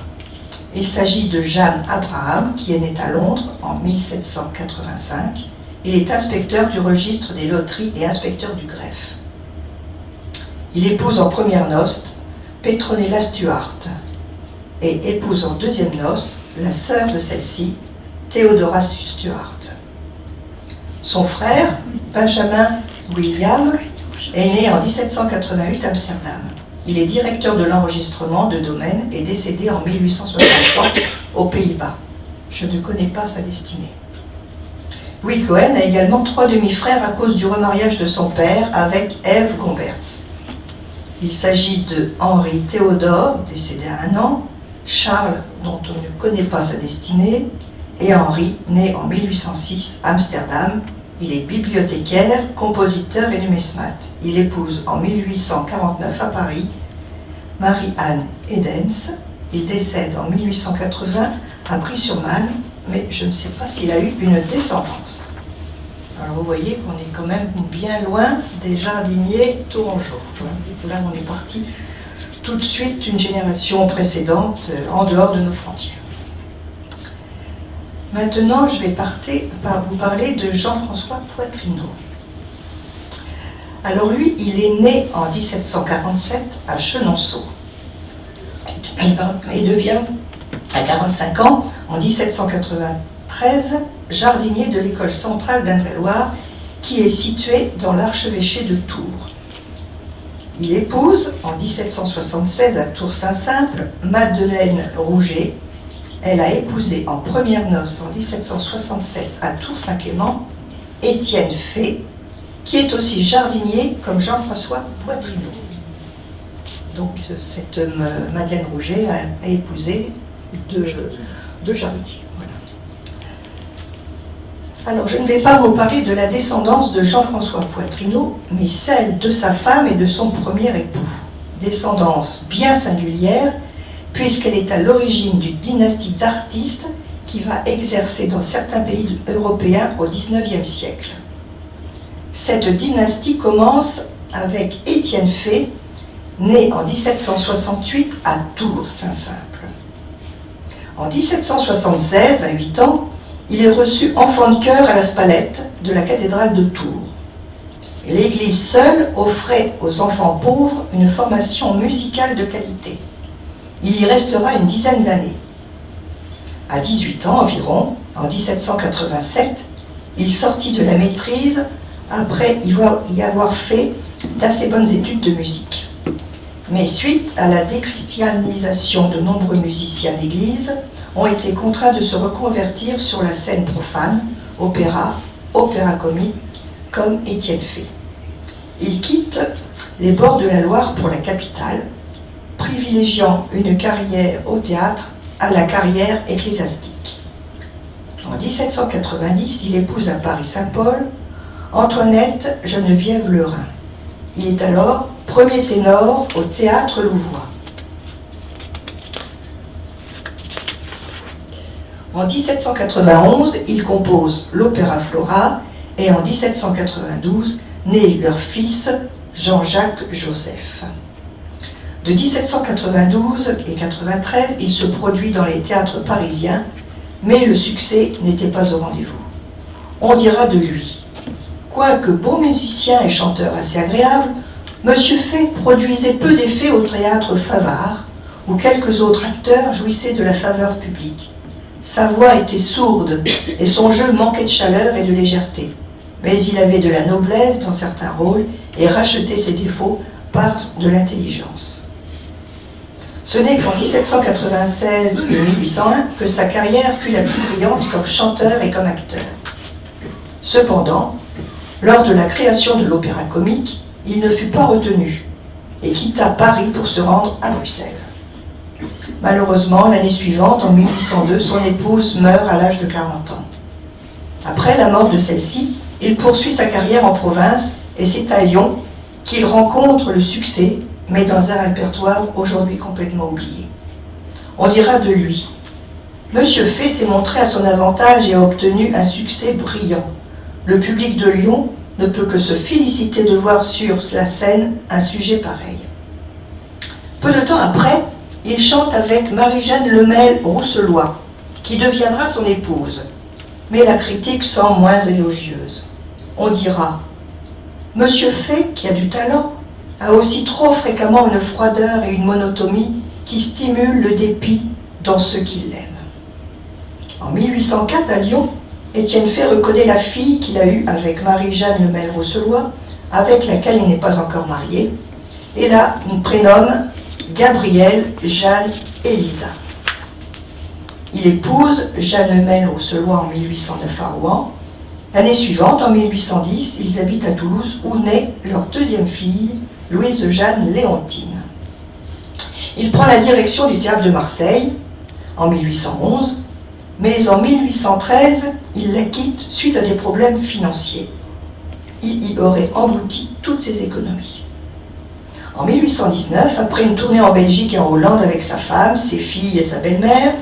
Il s'agit de Jeanne Abraham, qui est née à Londres en 1785. Il est inspecteur du registre des loteries et inspecteur du greffe. Il épouse en première noce Petronella Stuart et épouse en deuxième noce la sœur de celle-ci, Théodora Stuart. Son frère, Benjamin William, est né en 1788 à Amsterdam. Il est directeur de l'enregistrement de domaine et décédé en 1863 aux Pays-Bas. Je ne connais pas sa destinée. Louis Cohen a également trois demi-frères à cause du remariage de son père avec Ève Gomberts. Il s'agit de Henri Théodore, décédé à un an, Charles, dont on ne connaît pas sa destinée, et Henri, né en 1806 à Amsterdam. Il est bibliothécaire, compositeur et numismate. Il épouse en 1849 à Paris Marie-Anne Edens. Il décède en 1880 à Brie-sur-Marne, mais je ne sais pas s'il a eu une descendance. Alors vous voyez qu'on est quand même bien loin des jardiniers tourangeaux. Là, on est parti tout de suite une génération précédente euh, en dehors de nos frontières. Maintenant, je vais partir par vous parler de Jean-François Poitrineau. Alors lui, il est né en 1747 à Chenonceau. Et devient, à 45 ans, en 1793, jardinier de l'école centrale d'Indre-et-Loire, qui est située dans l'archevêché de Tours. Il épouse en 1776 à Tours-Saint-Simple Madeleine Rouget. Elle a épousé en première noce en 1767 à Tours-Saint-Clément Étienne Fay, qui est aussi jardinier comme Jean-François Poitrineau. Donc cette euh, Madeleine Rouget a, épousé deux, deux jardiniers. Alors, je ne vais pas vous parler de la descendance de Jean-François Poitrineau, mais celle de sa femme et de son premier époux. Descendance bien singulière, puisqu'elle est à l'origine d'une dynastie d'artistes qui va exercer dans certains pays européens au XIXe siècle. Cette dynastie commence avec Étienne Fay, né en 1768 à Tours-Saint-Simple. En 1776, à 8 ans, il est reçu enfant de chœur à la Spalette de la cathédrale de Tours. L'Église seule offrait aux enfants pauvres une formation musicale de qualité. Il y restera une dizaine d'années. À 18 ans environ, en 1787, il sortit de la maîtrise après y avoir fait d'assez bonnes études de musique. Mais suite à la déchristianisation de nombreux musiciens d'église, ont été contraints de se reconvertir sur la scène profane, opéra, opéra comique, comme Étienne Fay. Il quitte les bords de la Loire pour la capitale, privilégiant une carrière au théâtre à la carrière ecclésiastique. En 1790, il épouse à Paris-Saint-Paul Antoinette Geneviève Lerin. Il est alors premier ténor au théâtre Louvois. En 1791, il compose l'opéra Flora et en 1792 naît leur fils Jean-Jacques Joseph. De 1792 et 93, il se produit dans les théâtres parisiens, mais le succès n'était pas au rendez-vous. On dira de lui, quoique bon musicien et chanteur assez agréable, Monsieur Fay produisait peu d'effets au théâtre Favard, où quelques autres acteurs jouissaient de la faveur publique. Sa voix était sourde et son jeu manquait de chaleur et de légèreté. Mais il avait de la noblesse dans certains rôles et rachetait ses défauts par de l'intelligence. Ce n'est qu'en 1796 et 1801 que sa carrière fut la plus brillante comme chanteur et comme acteur. Cependant, lors de la création de l'opéra comique, il ne fut pas retenu et quitta Paris pour se rendre à Bruxelles. Malheureusement, l'année suivante, en 1802, son épouse meurt à l'âge de 40 ans. Après la mort de celle-ci, il poursuit sa carrière en province et c'est à Lyon qu'il rencontre le succès mais dans un répertoire aujourd'hui complètement oublié. On dira de lui Monsieur Fay s'est montré à son avantage et a obtenu un succès brillant. Le public de Lyon ne peut que se féliciter de voir sur la scène un sujet pareil. Peu de temps après, il chante avec Marie-Jeanne Lemel Rousselois, qui deviendra son épouse. Mais la critique semble moins élogieuse. On dira Monsieur Fay, qui a du talent, a aussi trop fréquemment une froideur et une monotomie qui stimulent le dépit dans ceux qui l'aiment. En 1804, à Lyon, Étienne Fay reconnaît la fille qu'il a eue avec Marie-Jeanne Lemel Rousselois, avec laquelle il n'est pas encore marié, et il prénomme Gabrielle Jeanne Elisa. Il épouse Jeanne Lemel Rousselois en 1809 à Rouen. L'année suivante, en 1810, ils habitent à Toulouse où naît leur deuxième fille, Louise Jeanne Léontine. Il prend la direction du théâtre de Marseille en 1811 mais en 1813, il la quitte suite à des problèmes financiers. Il y aurait englouti toutes ses économies. En 1819, après une tournée en Belgique et en Hollande avec sa femme, ses filles et sa belle-mère,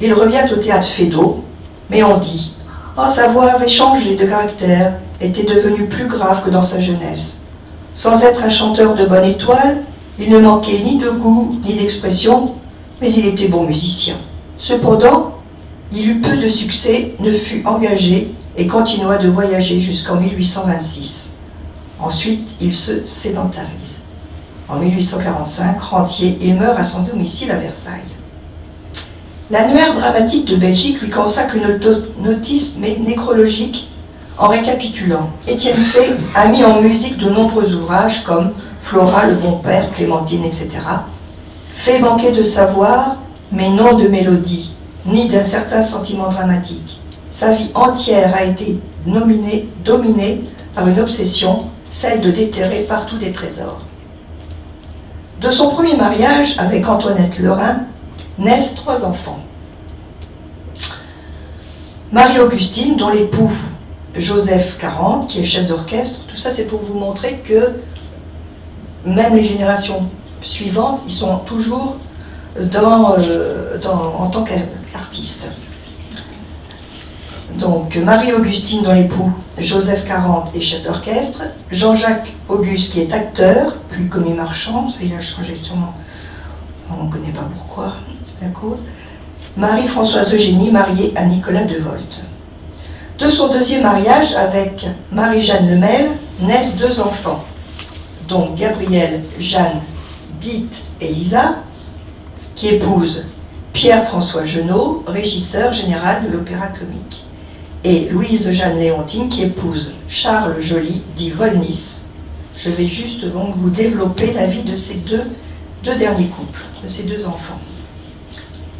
il revient au théâtre Fédot, mais on dit Oh, sa voix avait changé de caractère, était devenue plus grave que dans sa jeunesse. Sans être un chanteur de bonne étoile, il ne manquait ni de goût ni d'expression, mais il était bon musicien. Cependant, il eut peu de succès, ne fut engagé et continua de voyager jusqu'en 1826. Ensuite, il se sédentarise. En 1845, rentier, il meurt à son domicile à Versailles. L'annuaire dramatique de Belgique lui consacre une notice nécrologique en récapitulant. Étienne Fay a mis en musique de nombreux ouvrages comme Flora, le bon père, Clémentine, etc. Fait manquer de savoir, mais non de mélodie, ni d'un certain sentiment dramatique. Sa vie entière a été dominée par une obsession, celle de déterrer partout des trésors. De son premier mariage avec Antoinette Lorrain naissent trois enfants. Marie-Augustine, dont l'époux Joseph Carante, qui est chef d'orchestre, tout ça c'est pour vous montrer que même les générations suivantes, ils sont toujours euh, en tant qu'artiste. Donc Marie-Augustine dans l'époux, Joseph Carante est chef d'orchestre, Jean-Jacques Auguste qui est acteur, puis commis marchand, ça il a changé sûrement, on ne connaît pas pourquoi, la cause. Marie-Françoise Eugénie, mariée à Nicolas Devolt. De son deuxième mariage avec Marie-Jeanne Lemel naissent deux enfants, donc Gabrielle Jeanne, dite Elisa, qui épouse Pierre-François Genot, régisseur général de l'Opéra Comique, et Louise-Jeanne Léontine, qui épouse Charles Joly, dit Volnis. Je vais juste vous développer la vie de ces deux, deux derniers couples, de ces deux enfants.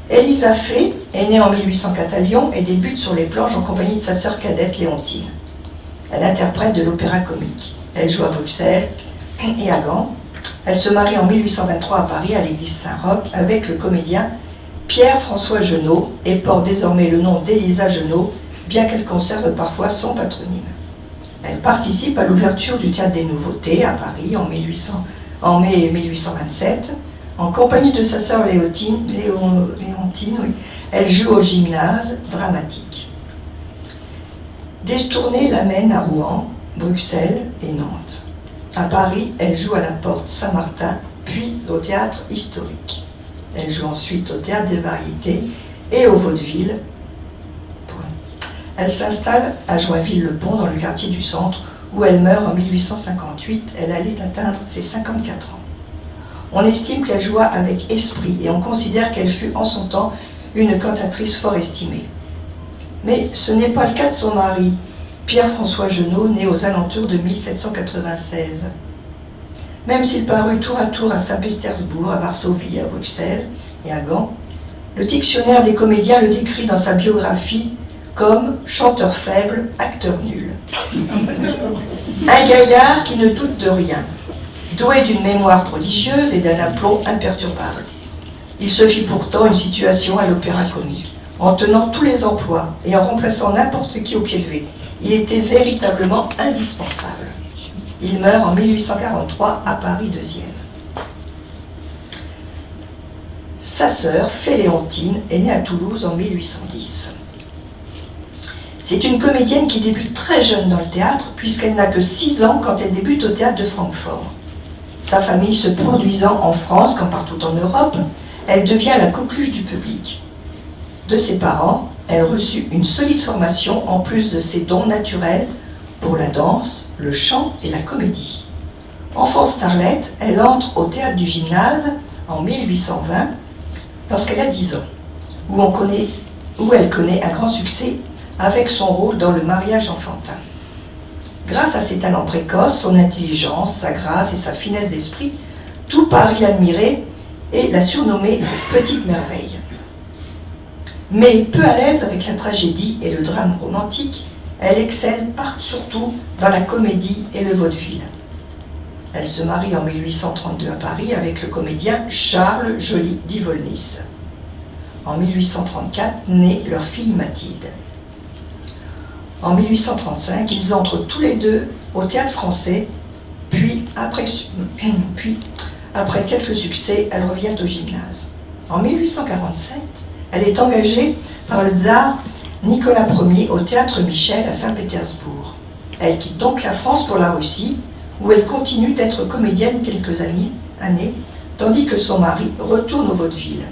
Elisa Fay est née en 1804 à Lyon et débute sur les planches en compagnie de sa sœur cadette Léontine. Elle interprète de l'opéra comique. Elle joue à Bruxelles et à Gand. Elle se marie en 1823 à Paris à l'église Saint-Roch avec le comédien Pierre-François Genot et porte désormais le nom d'Élisa Genot, bien qu'elle conserve parfois son patronyme. Elle participe à l'ouverture du Théâtre des Nouveautés à Paris en, 1800, en mai 1827. En compagnie de sa sœur Léontine elle joue au gymnase dramatique. Des tournées l'amènent à Rouen, Bruxelles et Nantes. À Paris, elle joue à la Porte Saint-Martin, puis au Théâtre Historique. Elle joue ensuite au Théâtre des Variétés et au Vaudeville. Elle s'installe à Joinville-le-Pont, dans le quartier du Centre, où elle meurt en 1858. Elle allait atteindre ses 54 ans. On estime qu'elle joua avec esprit et on considère qu'elle fut en son temps une cantatrice fort estimée. Mais ce n'est pas le cas de son mari, Pierre-François Genot, né aux alentours de 1796. Même s'il parut tour à tour à Saint-Pétersbourg, à Varsovie, à Bruxelles et à Gand, le dictionnaire des comédiens le décrit dans sa biographie comme chanteur faible, acteur nul. Un gaillard qui ne doute de rien, doué d'une mémoire prodigieuse et d'un aplomb imperturbable. Il se fit pourtant une situation à l'opéra comique, en tenant tous les emplois et en remplaçant n'importe qui au pied levé, il était véritablement indispensable. Il meurt en 1843 à Paris 2e. Sa sœur, Féléontine, est née à Toulouse en 1810. C'est une comédienne qui débute très jeune dans le théâtre, puisqu'elle n'a que 6 ans quand elle débute au théâtre de Francfort. Sa famille se produisant en France comme partout en Europe, elle devient la coqueluche du public. De ses parents, elle reçut une solide formation en plus de ses dons naturels pour la danse, le chant et la comédie. Enfant starlette, elle entre au théâtre du gymnase en 1820 lorsqu'elle a 10 ans, où, elle connaît un grand succès avec son rôle dans le mariage enfantin. Grâce à ses talents précoces, son intelligence, sa grâce et sa finesse d'esprit, tout Paris l'admirait et l'a surnommée Petite Merveille. Mais peu à l'aise avec la tragédie et le drame romantique, elle excelle part surtout dans la comédie et le vaudeville. Elle se marie en 1832 à Paris avec le comédien Charles Joly d'Ivolnis. En 1834 naît leur fille Mathilde. En 1835, ils entrent tous les deux au théâtre français, puis après, puis, après quelques succès, elle revient au gymnase. En 1847, elle est engagée par le tsar Nicolas Ier au théâtre Michel à Saint-Pétersbourg. Elle quitte donc la France pour la Russie, où elle continue d'être comédienne quelques années, tandis que son mari retourne au vaudeville.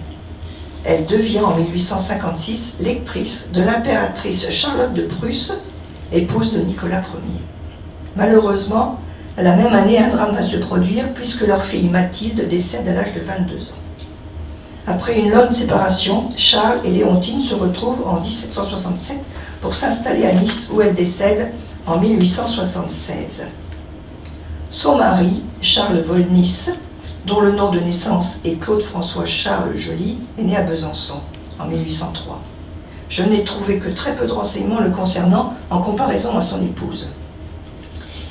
Elle devient en 1856 lectrice de l'impératrice Charlotte de Prusse, épouse de Nicolas Ier. Malheureusement, la même année, un drame va se produire puisque leur fille Mathilde décède à l'âge de 22 ans. Après une longue séparation, Charles et Léontine se retrouvent en 1767 pour s'installer à Nice où elle décède en 1876. Son mari, Charles Volnis, dont le nom de naissance est Claude-François Charles Joly, est né à Besançon en 1803. Je n'ai trouvé que très peu de renseignements le concernant en comparaison à son épouse.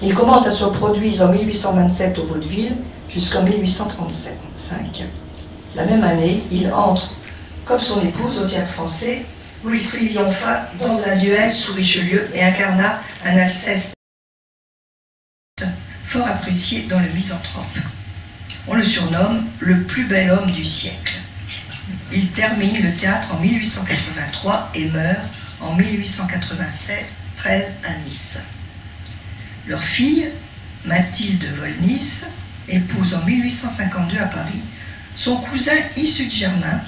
Il commence à se produire en 1827 au Vaudeville jusqu'en 1835. La même année, il entre, comme son épouse, au théâtre français, où il triompha dans un duel sous Richelieu et incarna un Alceste fort apprécié dans le misanthrope. On le surnomme le plus bel homme du siècle. Il termine le théâtre en 1883 et meurt en 1893 à Nice. Leur fille, Mathilde Volnis, épouse en 1852 à Paris son cousin issu de Germain,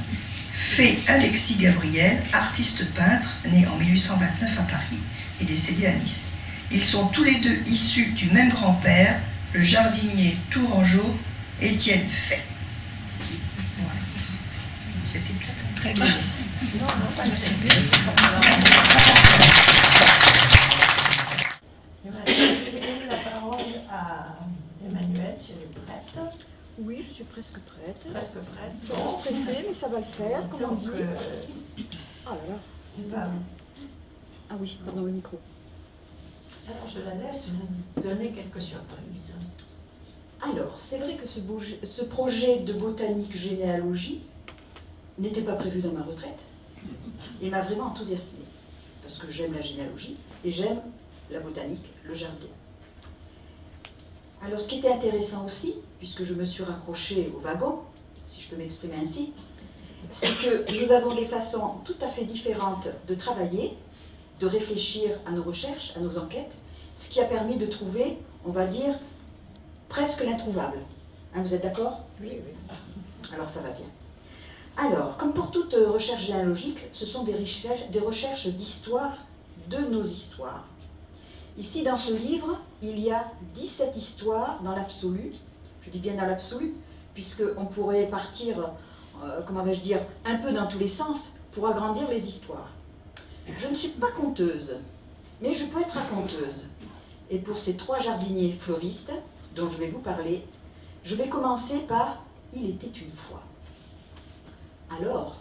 fait Alexis Gabriel, artiste peintre, né en 1829 à Paris et décédé à Nice. Ils sont tous les deux issus du même grand-père, le jardinier tourangeau Étienne Fay. Voilà. C'était peut-être très bien. la parole à Emmanuel, si elle est prête. Oui, je suis presque prête. Presque prête. Je suis stressée, mais ça va le faire, comme on dit. euh, Ah là là. c'est pas- Ah oui, pardon, le micro. Alors je la laisse nous donner quelques surprises. Alors, c'est vrai que ce, beau- ce projet de botanique généalogie n'était pas prévu dans ma retraite et m'a vraiment enthousiasmée parce que j'aime la généalogie et j'aime la botanique, le jardin. Alors, ce qui était intéressant aussi, puisque je me suis raccrochée au wagon, si je peux m'exprimer ainsi, c'est que nous avons des façons tout à fait différentes de travailler, de réfléchir à nos recherches, à nos enquêtes, ce qui a permis de trouver, on va dire, presque l'introuvable. Hein, vous êtes d'accord? Oui, oui. Alors ça va bien. Alors, comme pour toute recherche généalogique, ce sont des recherches, des recherches d'histoire de nos histoires. Ici, dans ce livre, il y a 17 histoires dans l'absolu. Je dis bien dans l'absolu, puisqu'on pourrait partir, euh, comment vais-je dire, un peu dans tous les sens pour agrandir les histoires. Je ne suis pas conteuse, mais je peux être raconteuse. Et pour ces trois jardiniers fleuristes, dont je vais vous parler, je vais commencer par Il était une fois. Alors,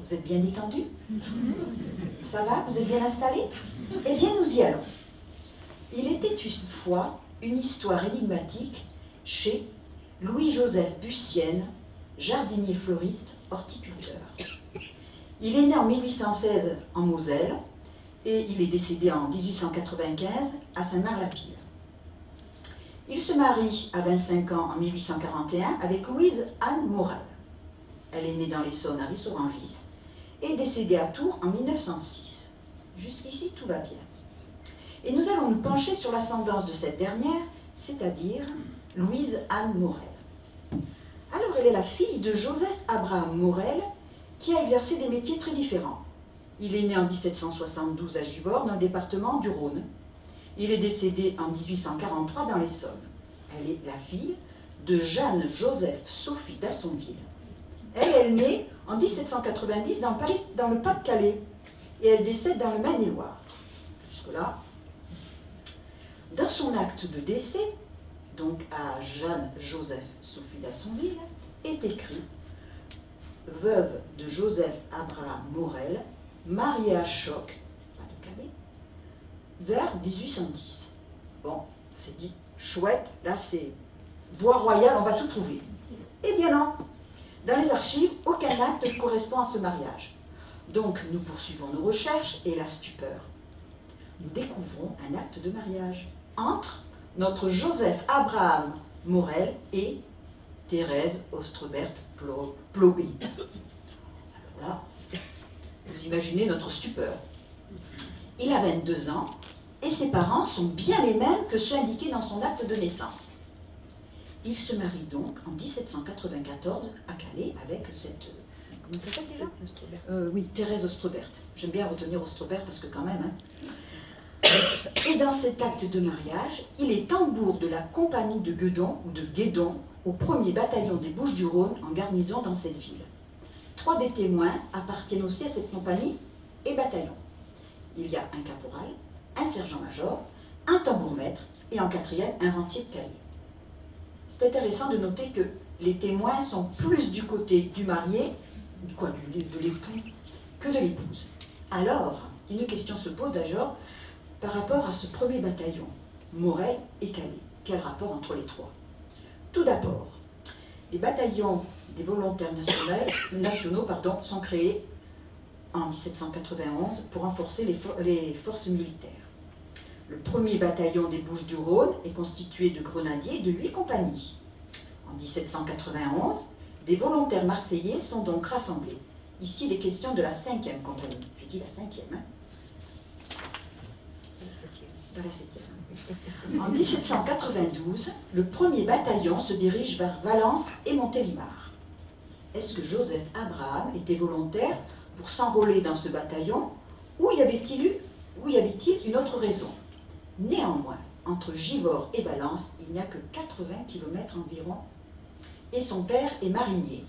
vous êtes bien détendu? Ça va? Vous êtes bien installé? Eh bien, nous y allons. Il était une fois une histoire énigmatique chez Louis-Joseph Bussienne, jardinier fleuriste, horticulteur. Il est né en 1816 en Moselle et il est décédé en 1895 à Saint-Marc-la-Pile. Il se marie à 25 ans en 1841 avec Louise Anne Morel. Elle est née dans l'Essonne à Rissorangis et décédée à Tours en 1906. Jusqu'ici, tout va bien. Et nous allons nous pencher sur l'ascendance de cette dernière, c'est-à-dire Louise Anne Morel. Alors, elle est la fille de Joseph Abraham Morel, qui a exercé des métiers très différents. Il est né en 1772 à Givors, dans le département du Rhône. Il est décédé en 1843 dans l'Essonne. Elle est la fille de Jeanne-Joseph Sophie d'Assonville. Elle, est née en 1790 dans le, dans le Pas-de-Calais et elle décède dans le Maine-et-Loire. Jusque-là. Dans son acte de décès, donc à Jeanne-Joseph Sophie d'Assonville, est écrit Veuve de Joseph Abraham Morel, mariée à Choc, pas de Calais, vers 1810. Bon, c'est dit, chouette, là c'est voie royale, on va tout trouver. Eh bien non, dans les archives, aucun acte ne correspond à ce mariage. Donc nous poursuivons nos recherches et la stupeur. Nous découvrons un acte de mariage entre notre Joseph Abraham Morel et Thérèse Ostrebert Plowy. Alors là, vous imaginez notre stupeur. Il a 22 ans et ses parents sont bien les mêmes que ceux indiqués dans son acte de naissance. Il se marie donc en 1794 à Calais avec cette. Comment s'appelle déjà euh, Oui, Thérèse Ostrobert. J'aime bien retenir Ostrobert parce que, quand même. Hein. Et dans cet acte de mariage, il est tambour de la compagnie de Guedon ou de Guédon au premier bataillon des Bouches-du-Rhône en garnison dans cette ville. Trois des témoins appartiennent aussi à cette compagnie et bataillon. Il y a un caporal, un sergent-major, un tambour-maître et en quatrième un rentier de Calais c'est intéressant de noter que les témoins sont plus du côté du marié, quoi, de l'époux, que de l'épouse. Alors, une question se pose d'ailleurs par rapport à ce premier bataillon, Morel et Calais. Quel rapport entre les trois? Tout d'abord, les bataillons des volontaires nationaux pardon, sont créés en 1791 pour renforcer les forces militaires. Le premier bataillon des Bouches-du-Rhône est constitué de grenadiers de huit compagnies. En 1791, des volontaires marseillais sont donc rassemblés. Ici, il est question de la cinquième compagnie. Je dis la cinquième. Hein En 1792, le premier bataillon se dirige vers Valence et Montélimar. Est-ce que Joseph Abraham était volontaire pour s'enrôler dans ce bataillon ou y avait-il une autre raison? Néanmoins, entre Givors et Valence, il n'y a que 80 km environ, et son père est marinier.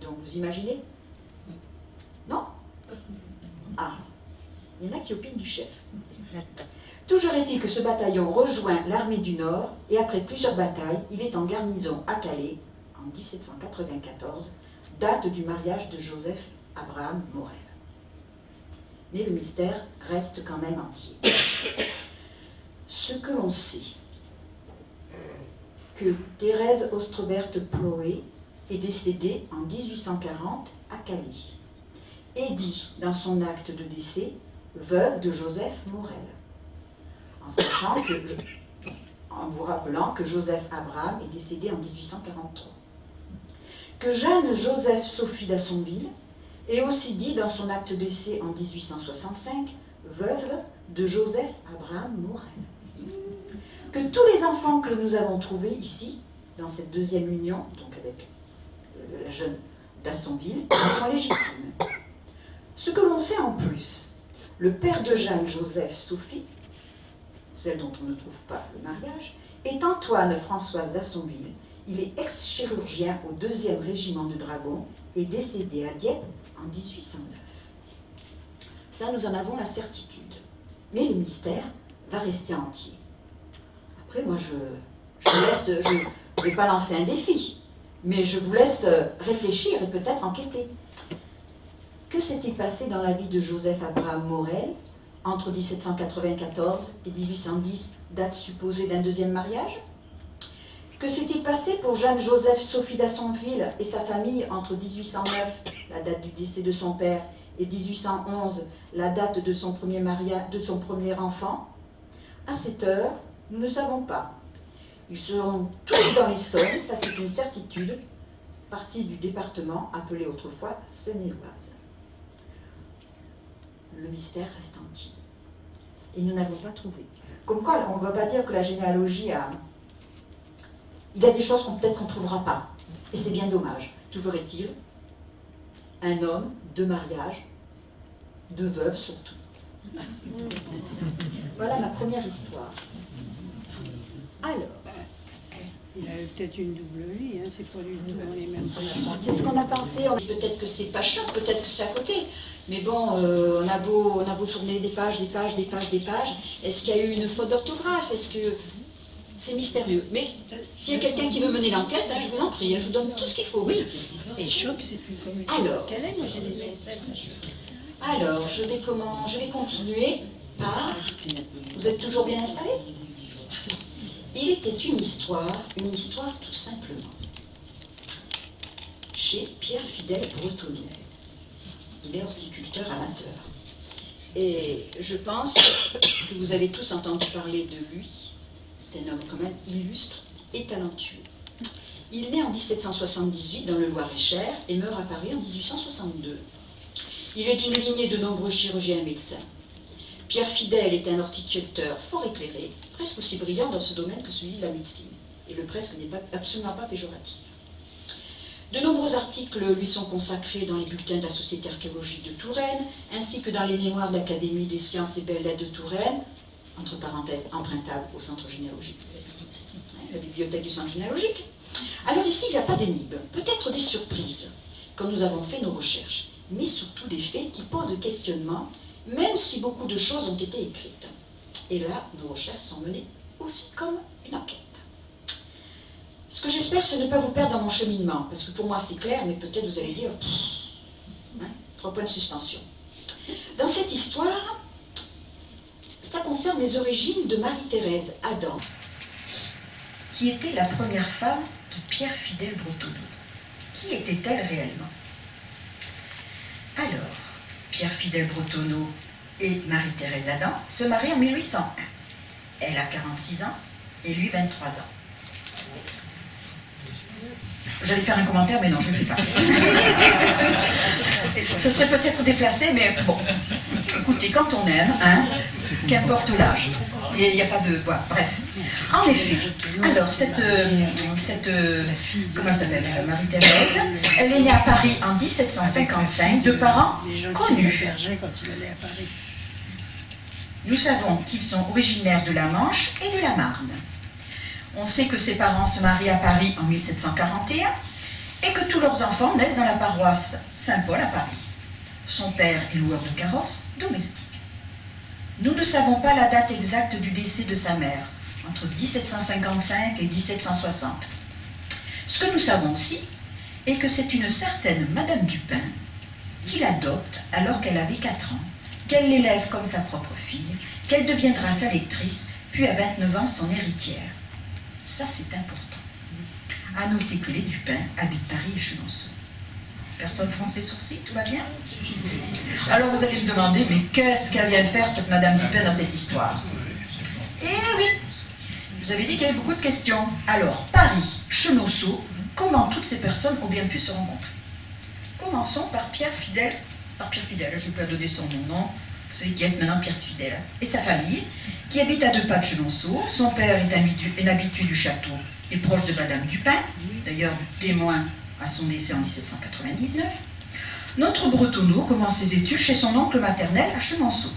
Donc vous imaginez? Non? Ah, il y en a qui opinent du chef. Toujours est-il que ce bataillon rejoint l'armée du Nord et après plusieurs batailles, il est en garnison à Calais en 1794, date du mariage de Joseph Abraham Morel. Mais le mystère reste quand même entier ce que l'on sait, que Thérèse Ostrobert Ploé est décédée en 1840 à Calais, et dit dans son acte de décès veuve de Joseph Morel, en vous rappelant que Joseph Abraham est décédé en 1843. Que Jeanne Joseph Sophie d'Assonville est aussi dit dans son acte de décès en 1865 veuve de Joseph Abraham Morel que tous les enfants que nous avons trouvés ici, dans cette deuxième union, donc avec euh, la jeune d'Assonville, sont légitimes. Ce que l'on sait en plus, le père de Jeanne, Joseph, Sophie, celle dont on ne trouve pas le mariage, est Antoine Françoise d'Assonville. Il est ex-chirurgien au deuxième régiment de dragons et décédé à Dieppe en 1809. Ça, nous en avons la certitude. Mais le mystère va rester entier. Après, moi, je, je laisse, je ne vais pas lancer un défi, mais je vous laisse réfléchir et peut-être enquêter. Que s'est-il passé dans la vie de Joseph Abraham Morel entre 1794 et 1810, date supposée d'un deuxième mariage? Que s'est-il passé pour Jeanne-Joseph Sophie d'Assonville et sa famille entre 1809, la date du décès de son père, et 1811, la date de son premier, mariage, de son premier enfant? À cette heure, nous ne savons pas. Ils seront tous dans les sols, ça c'est une certitude, partie du département appelé autrefois Seine-et-Oise. Le mystère reste entier. Et nous n'avons pas trouvé. Comme quoi, on ne va pas dire que la généalogie a... Il y a des choses qu'on peut-être qu'on ne trouvera pas. Et c'est bien dommage. Toujours est-il, un homme, deux mariages, deux veuves surtout. Voilà ma première histoire. Alors, Il a peut-être une double vie, hein, c'est pas du tout dans les mêmes c'est ce qu'on a pensé. Peut-être que c'est pas chiant, peut-être que c'est à côté. Mais bon, euh, on, a beau, on a beau tourner des pages, des pages, des pages, des pages. Est-ce qu'il y a eu une faute d'orthographe? Est-ce que. C'est mystérieux? Mais s'il y a quelqu'un qui veut mener l'enquête, hein, je vous en prie, hein, je vous donne tout ce qu'il faut. Oui. Et choc, c'est une communauté. Alors, alors, je vais comment Je vais continuer par. Vous êtes toujours bien installés? Il était une histoire, une histoire tout simplement. Chez Pierre Fidèle Bretonneau. Il est horticulteur amateur. Et je pense que vous avez tous entendu parler de lui. C'est un homme quand même illustre et talentueux. Il naît en 1778 dans le Loir-et-Cher et meurt à Paris en 1862. Il est d'une lignée de nombreux chirurgiens et médecins. Pierre Fidèle est un horticulteur fort éclairé, presque aussi brillant dans ce domaine que celui de la médecine. Et le presque n'est pas- absolument pas péjoratif. De nombreux articles lui sont consacrés dans les bulletins de la Société archéologique de Touraine, ainsi que dans les mémoires de l'Académie des sciences et belles-lettres de Touraine, entre parenthèses empruntables au centre généalogique, la bibliothèque du centre généalogique. Alors ici, il n'y a pas d'énigme, peut-être des surprises, quand nous avons fait nos recherches, mais surtout des faits qui posent questionnement, même si beaucoup de choses ont été écrites. Et là, nos recherches sont menées aussi comme une enquête. Ce que j'espère, c'est ne pas vous perdre dans mon cheminement, parce que pour moi c'est clair, mais peut-être vous allez dire, hein, trois points de suspension. Dans cette histoire, ça concerne les origines de Marie-Thérèse Adam, qui était la première femme de Pierre Fidèle Bretonneau. Qui était-elle réellement? Alors, Pierre Fidèle Bretonneau et Marie-Thérèse Adam se marient en 1801. Elle a 46 ans et lui 23 ans. J'allais faire un commentaire, mais non, je ne le fais pas. Ce serait peut-être déplacé, mais bon. Écoutez, quand on aime, hein, qu'importe l'âge. Il n'y a pas de. voilà, bref. En effet, alors, cette. euh, cette euh, comment elle s'appelle Marie-Thérèse, elle est née à Paris en 1755 de parents connus. l'hébergeaient quand il allait à Paris. Nous savons qu'ils sont originaires de la Manche et de la Marne. On sait que ses parents se marient à Paris en 1741 et que tous leurs enfants naissent dans la paroisse Saint-Paul à Paris. Son père est loueur de carrosse domestique. Nous ne savons pas la date exacte du décès de sa mère, entre 1755 et 1760. Ce que nous savons aussi est que c'est une certaine Madame Dupin qui l'adopte alors qu'elle avait 4 ans, qu'elle l'élève comme sa propre fille, qu'elle deviendra sa lectrice, puis à 29 ans son héritière. Ça, c'est important. À noter que les Dupin habitent Paris et Chenonceau. Personne fronce les sourcils, tout va bien? Alors vous allez me demander, mais qu'est-ce qu'elle vient faire cette Madame Dupin dans cette histoire? Eh oui Vous avez dit qu'il y avait beaucoup de questions. Alors, Paris, Chenonceau, comment toutes ces personnes ont bien pu se rencontrer? Commençons par Pierre Fidèle. Par Pierre Fidèle, je ne vais pas donner son nom, non Vous savez qui est maintenant Pierre Fidèle Et sa famille, qui habite à deux pas de Chenonceau. Son père est un habitué du château et proche de Madame Dupin, d'ailleurs témoin à son décès en 1799. Notre Bretonneau commence ses études chez son oncle maternel à Chenonceau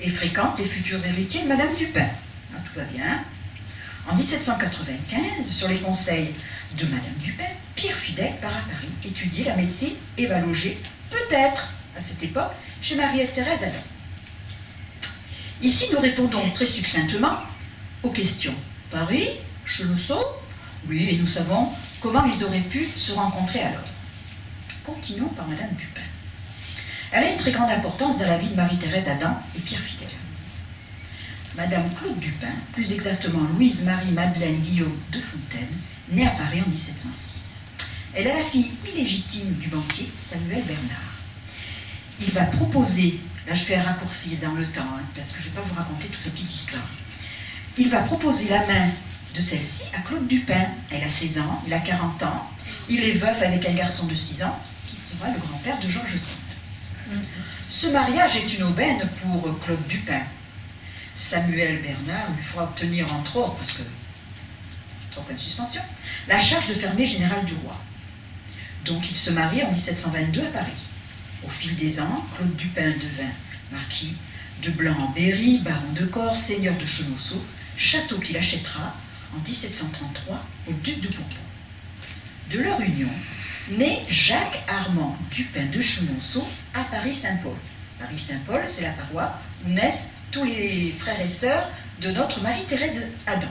et fréquente les futurs héritiers de Madame Dupin. Ah, tout va bien. En 1795, sur les conseils de Madame Dupin, Pierre Fidèle part à Paris étudier la médecine et va loger, peut-être, à cette époque, chez Marie-Thérèse Adam. Ici, nous répondons très succinctement aux questions. Paris, Chenonceau Oui, et nous savons comment ils auraient pu se rencontrer alors. Continuons par Madame Dupin. Elle a une très grande importance dans la vie de Marie-Thérèse Adam et Pierre Fidèle. Madame Claude Dupin, plus exactement Louise-Marie-Madeleine Guillaume de Fontaine, née à Paris en 1706. Elle est la fille illégitime du banquier Samuel Bernard. Il va proposer, là je fais un raccourci dans le temps, hein, parce que je ne vais pas vous raconter toute la petite histoire. Il va proposer la main de celle-ci à Claude Dupin. Elle a 16 ans, il a 40 ans. Il est veuf avec un garçon de 6 ans, qui sera le grand-père de Georges Sand. Ce mariage est une aubaine pour Claude Dupin. Samuel Bernard lui fera obtenir, entre autres, parce que trop de suspension, la charge de fermier général du roi. Donc il se marie en 1722 à Paris. Au fil des ans, Claude Dupin devint marquis de Blanc-en-Berry, baron de Corse, seigneur de Chenonceau, château qu'il achètera en 1733 au duc de Bourbon. De leur union naît Jacques Armand Dupin de Chenonceau à Paris-Saint-Paul. Paris-Saint-Paul, c'est la paroisse où naissent tous les frères et sœurs de notre Marie-Thérèse Adam.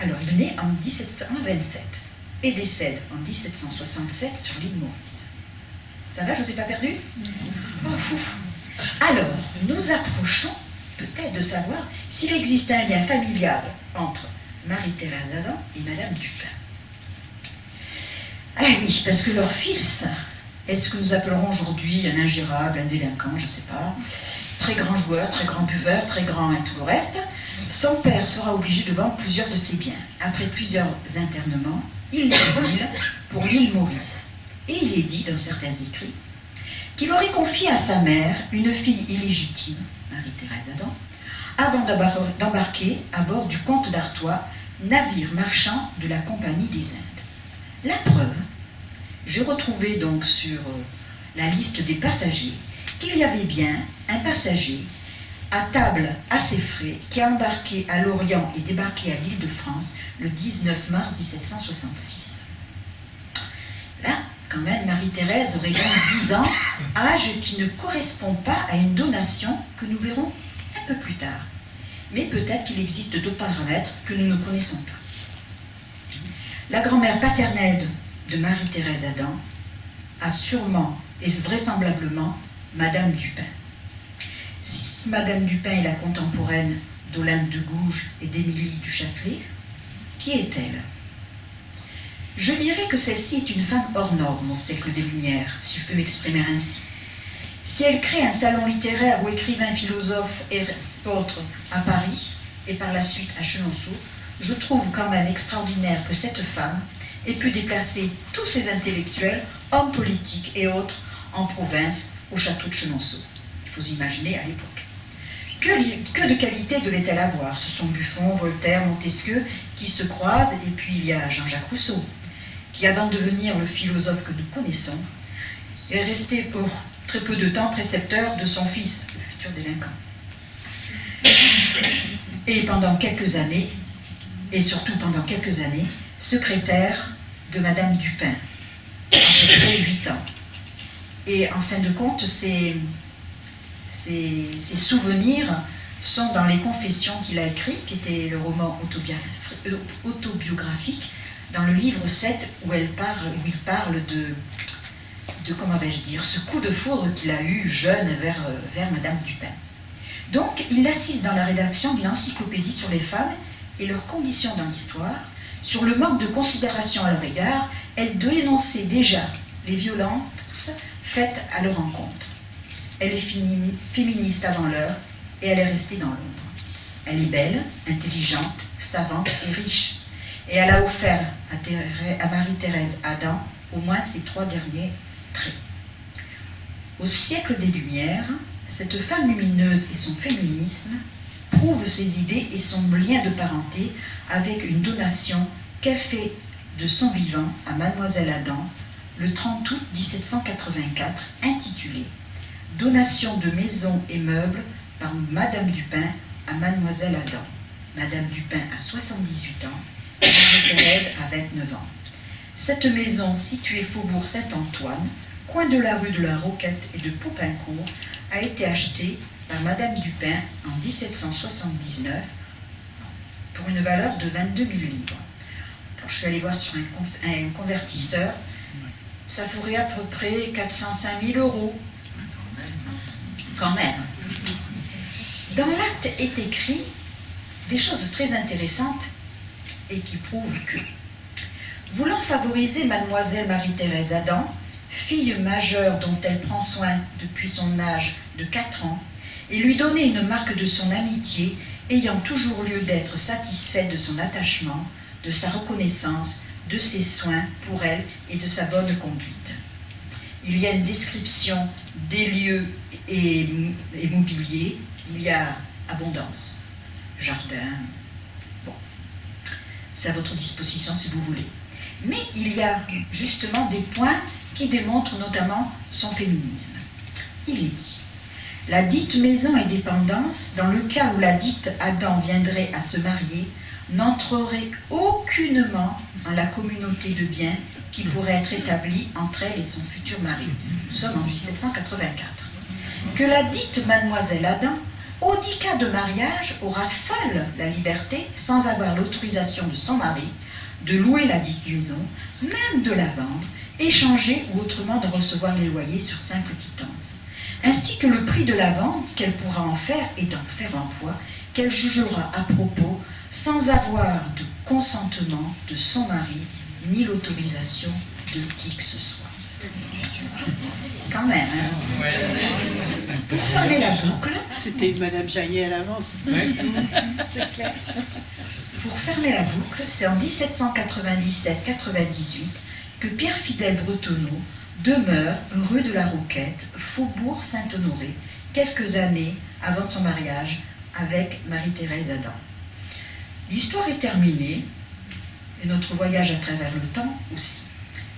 Alors, il naît en 1727 et décède en 1767 sur l'île Maurice. Ça va, je ne vous ai pas perdu Oh, fouf Alors, nous approchons peut-être de savoir s'il existe un lien familial entre Marie-Thérèse Adam et Madame Dupin. Ah oui, parce que leur fils est ce que nous appellerons aujourd'hui un ingérable, un délinquant, je ne sais pas, très grand joueur, très grand buveur, très grand et tout le reste, son père sera obligé de vendre plusieurs de ses biens. Après plusieurs internements, il l'exile pour l'île Maurice. Et il est dit dans certains écrits qu'il aurait confié à sa mère une fille illégitime, Marie-Thérèse Adam, avant d'embarquer à bord du comte d'Artois, navire marchand de la Compagnie des Indes. La preuve, j'ai retrouvé donc sur euh, la liste des passagers qu'il y avait bien un passager à table à ses frais qui a embarqué à Lorient et débarqué à l'île de France le 19 mars 1766. Quand même, Marie-Thérèse aurait gagné 10 ans, âge qui ne correspond pas à une donation que nous verrons un peu plus tard. Mais peut-être qu'il existe d'autres paramètres que nous ne connaissons pas. La grand-mère paternelle de Marie-Thérèse Adam a sûrement et vraisemblablement Madame Dupin. Si Madame Dupin est la contemporaine d'Olympe de Gouges et d'Émilie du Châtelet, qui est-elle? Je dirais que celle-ci est une femme hors norme au siècle des Lumières, si je peux m'exprimer ainsi. Si elle crée un salon littéraire où écrivains, philosophes et autres à Paris et par la suite à Chenonceau, je trouve quand même extraordinaire que cette femme ait pu déplacer tous ces intellectuels, hommes politiques et autres, en province, au château de Chenonceau. Il faut imaginer à l'époque. Que, que, de qualité devait-elle avoir? Ce sont Buffon, Voltaire, Montesquieu qui se croisent, et puis il y a Jean-Jacques Rousseau, qui avant de devenir le philosophe que nous connaissons, est resté pour très peu de temps précepteur de son fils, le futur délinquant. Et pendant quelques années, et surtout pendant quelques années, secrétaire de Madame Dupin, à peu près 8 ans. Et en fin de compte, ces, ces, souvenirs sont dans les confessions qu'il a écrites, qui était le roman euh, autobiographique, dans le livre 7, où, elle parle, il parle de, de comment vais-je dire, ce coup de foudre qu'il a eu jeune vers, vers Madame Dupin. Donc, il assiste dans la rédaction d'une encyclopédie sur les femmes et leurs conditions dans l'histoire, sur le manque de considération à leur égard, elle dénonçait déjà les violences faites à leur encontre. Elle est féministe avant l'heure et elle est restée dans l'ombre. Elle est belle, intelligente, savante et riche. Et elle a offert à, Marie-Thérèse Adam au moins ces trois derniers traits. Au siècle des Lumières, cette femme lumineuse et son féminisme prouve ses idées et son lien de parenté avec une donation qu'elle fait de son vivant à Mademoiselle Adam le 30 août 1784, intitulée Donation de maisons et meubles par Madame Dupin à Mademoiselle Adam. Madame Dupin a 78 ans, Marie-Thérèse a 29 ans. Cette maison, située faubourg Saint-Antoine, coin de la rue de la Roquette et de Popincourt, a été achetée par Madame Dupin en 1779 pour une valeur de 22 000 livres. Je suis allée voir sur un, convertisseur, ça ferait à peu près 405 000 euros. Quand même. Dans l'acte est écrit des choses très intéressantes et qui prouvent que, voulant favoriser mademoiselle Marie-Thérèse Adam, fille majeure dont elle prend soin depuis son âge de 4 ans, et lui donner une marque de son amitié, ayant toujours lieu d'être satisfait de son attachement, de sa reconnaissance, de ses soins pour elle et de sa bonne conduite. Il y a une description des lieux et, et il y a abondance, jardin, c'est à votre disposition si vous voulez. Mais il y a justement des points qui démontrent notamment son féminisme. Il est dit la dite maison et dépendance, dans le cas où la dite Adam viendrait à se marier, n'entrerait aucunement en la communauté de biens qui pourrait être établie entre elle et son futur mari. Nous sommes en 1784. Que la dite mademoiselle Adam, au dit cas de mariage, aura seule la liberté, sans avoir l'autorisation de son mari, de louer la dite maison, même de la vendre, échanger ou autrement de recevoir les loyers sur simple quittance ainsi que le prix de la vente qu'elle pourra en faire et d'en faire l'emploi, qu'elle jugera à propos sans avoir de consentement de son mari ni l'autorisation de qui que ce soit. Quand même, hein Pour fermer la boucle. C'était Madame Jaillet à l'avance. Pour fermer la boucle, c'est en 1797-98 que Pierre Fidèle Bretonneau demeure rue de la Rouquette, Faubourg Saint-Honoré, quelques années avant son mariage avec Marie-Thérèse Adam. L'histoire est terminée, et notre voyage à travers le temps aussi.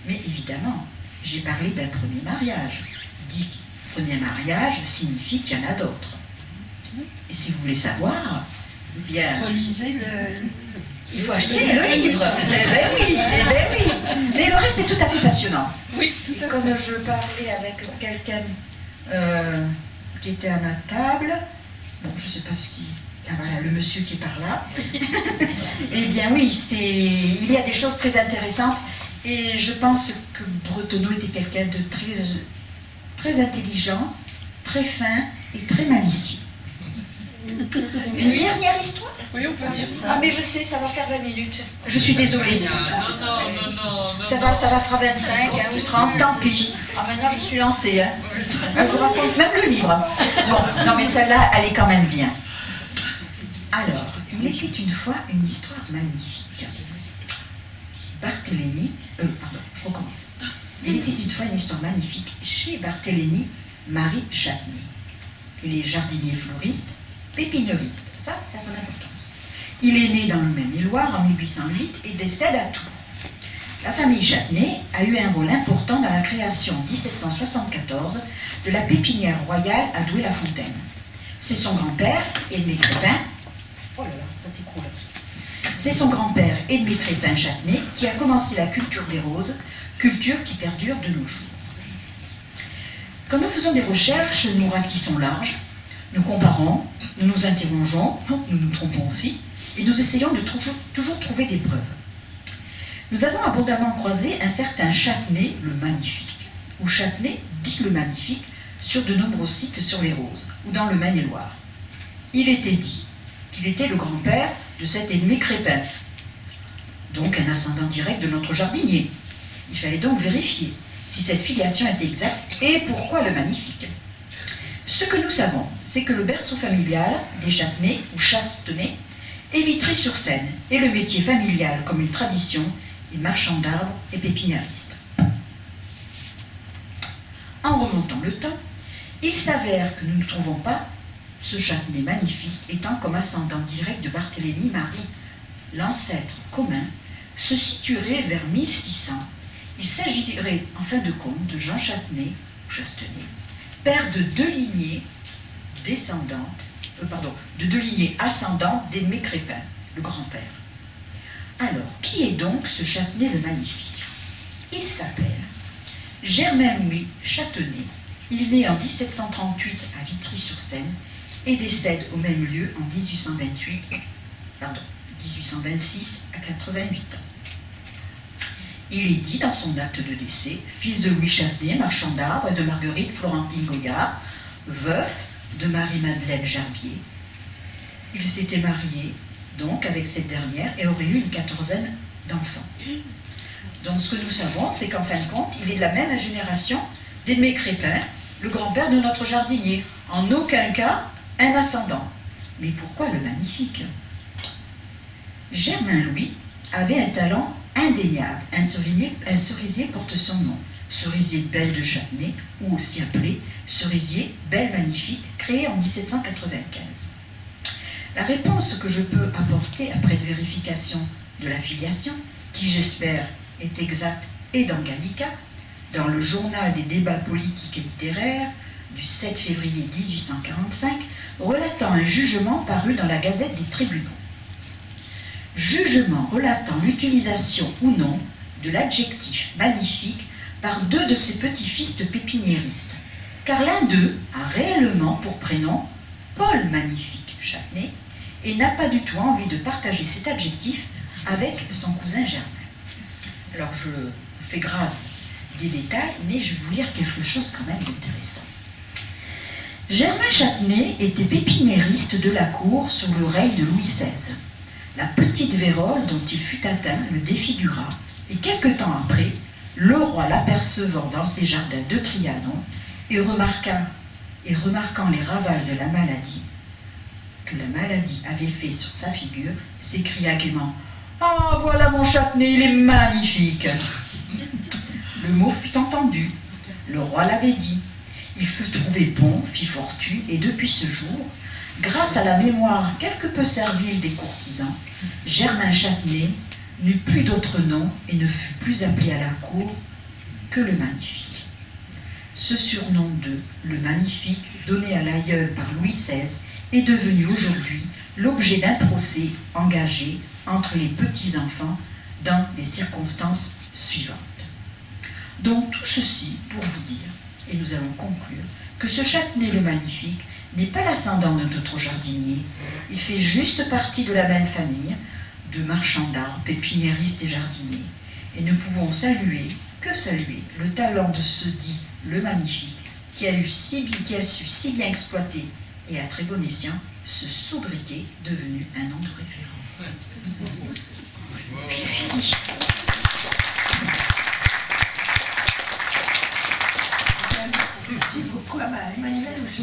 Mais évidemment, j'ai parlé d'un premier mariage. Dit premier mariage signifie qu'il y en a d'autres. Et si vous voulez savoir, eh bien. Relisez le, il faut acheter le livre. Eh bien oui, eh ben oui. Mais le reste est tout à fait passionnant. Oui, tout Et comme je parlais avec quelqu'un euh, qui était à ma table, bon, je ne sais pas si. Ah voilà, le monsieur qui est par là. eh bien oui, c'est, il y a des choses très intéressantes. Et je pense que Bretonneau était quelqu'un de très, très intelligent, très fin et très malicieux. Une dernière histoire? Oui, on peut dire ça. Ah mais je sais, ça va faire 20 minutes. Je suis désolée. Ça va, ça va faire 25 hein, ou 30, tant pis. Ah maintenant je suis lancée. Hein. Là, je vous raconte même le livre. Bon, non mais celle-là, elle est quand même bien. Alors, il était une fois une histoire magnifique. Barthélemy, euh, pardon, je recommence. Il était une fois une histoire magnifique chez Barthélemy Marie Chapney. Il est jardinier fleuriste pépiniériste. Ça, ça a son importance. Il est né dans le Maine-et-Loire en 1808 et décède à Tours. La famille Châtenay a eu un rôle important dans la création en 1774 de la pépinière royale à Douai-la-Fontaine. C'est son grand-père, Edmé Crépin, oh là là, ça s'écroule. C'est son grand-père, Edmé Crépin Châtenay, qui a commencé la culture des roses, culture qui perdure de nos jours. Quand nous faisons des recherches, nous ratissons large, nous comparons, nous nous interrogeons, nous nous trompons aussi, et nous essayons de toujours, trouver des preuves. Nous avons abondamment croisé un certain Châtenay le Magnifique, ou Châtenay dit le Magnifique, sur de nombreux sites sur les roses, ou dans le Maine-et-Loire. Il était dit qu'il était le grand-père de cet ennemi Crépin, donc un ascendant direct de notre jardinier. Il fallait donc vérifier si cette filiation était exacte et pourquoi le Magnifique. Ce que nous savons, c'est que le berceau familial des Châtenay ou Chastenay est Vitry-sur-Seine et le métier familial comme une tradition est marchand d'arbres et pépiniériste. En remontant le temps, il s'avère que nous ne trouvons pas ce Châtenay magnifique étant comme ascendant direct de Barthélemy Marie, l'ancêtre commun, se situerait vers 1600. Il s'agirait en fin de compte de Jean Châtenay ou Chastenay, père de deux lignées descendantes, euh, pardon, de deux lignées ascendantes d'Edmé Crépin, le grand-père. Alors, qui est donc ce Châtenay le Magnifique? Il s'appelle Germain-Louis Châtenay. Il naît en 1738 à Vitry-sur-Seine et décède au même lieu en 1828, pardon, 1826 à 88 ans. Il est dit dans son acte de décès, fils de Louis Châtenay, marchand d'arbres, et de Marguerite Florentine Goyard, veuf de Marie-Madeleine Gerbier. Il s'était marié donc avec cette dernière et aurait eu une quatorzaine d'enfants. Donc ce que nous savons, c'est qu'en fin de compte, il est de la même génération d'Edmé Crépin, le grand-père de notre jardinier. En aucun cas un ascendant. Mais pourquoi le magnifique? Germain Louis avait un talent indéniable, un cerisier, porte son nom. Cerisier Belle de Châtenay, ou aussi appelé Cerisier Belle Magnifique, créé en 1795. La réponse que je peux apporter après vérification de la filiation, qui j'espère est exacte et dans Gallica, dans le journal des débats politiques et littéraires du 7 février 1845, relatant un jugement paru dans la Gazette des tribunaux. Jugement relatant l'utilisation ou non de l'adjectif magnifique par deux de ses petits-fils de pépiniéristes, car l'un d'eux a réellement pour prénom Paul Magnifique Châtenay et n'a pas du tout envie de partager cet adjectif avec son cousin Germain. Alors je vous fais grâce des détails, mais je vais vous lire quelque chose quand même d'intéressant. Germain Châtenay était pépiniériste de la cour sous le règne de Louis XVI. La petite vérole dont il fut atteint le défigura, et quelque temps après, le roi l'apercevant dans ses jardins de Trianon, et, remarquant, les ravages de la maladie, que la maladie avait fait sur sa figure, s'écria gaiement Ah, voilà mon Châtenay, il est magnifique! Le mot fut entendu, le roi l'avait dit. Il fut trouvé bon, fit fortune, et depuis ce jour, grâce à la mémoire quelque peu servile des courtisans, Germain Châtenay n'eut plus d'autre nom et ne fut plus appelé à la cour que le Magnifique. Ce surnom de le Magnifique, donné à l'aïeul par Louis XVI, est devenu aujourd'hui l'objet d'un procès engagé entre les petits-enfants dans des circonstances suivantes. Donc tout ceci pour vous dire, et nous allons conclure, que ce Châtenay le Magnifique n'est pas l'ascendant de notre jardinier, il fait juste partie de la même famille de marchands d'arbres, pépiniéristes et jardiniers. Et nous pouvons saluer, que saluer, le talent de ce dit le Magnifique, qui a, eu si, qui a su si bien exploiter et à très bon escient ce sobriquet devenu un nom de référence. J'ai fini. Merci beaucoup à ma- Emmanuel. je-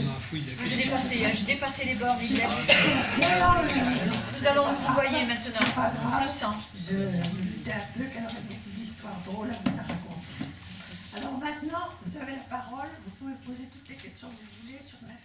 J'ai dépassé, hein, j'ai dépassé les bornes, il y a juste- Nous allons vous voyez maintenant. On le sent. Je me doutais un peu qu'elle aurait beaucoup d'histoires drôles à vous raconter. Alors maintenant, vous avez la parole, vous pouvez poser toutes les questions que vous voulez sur quel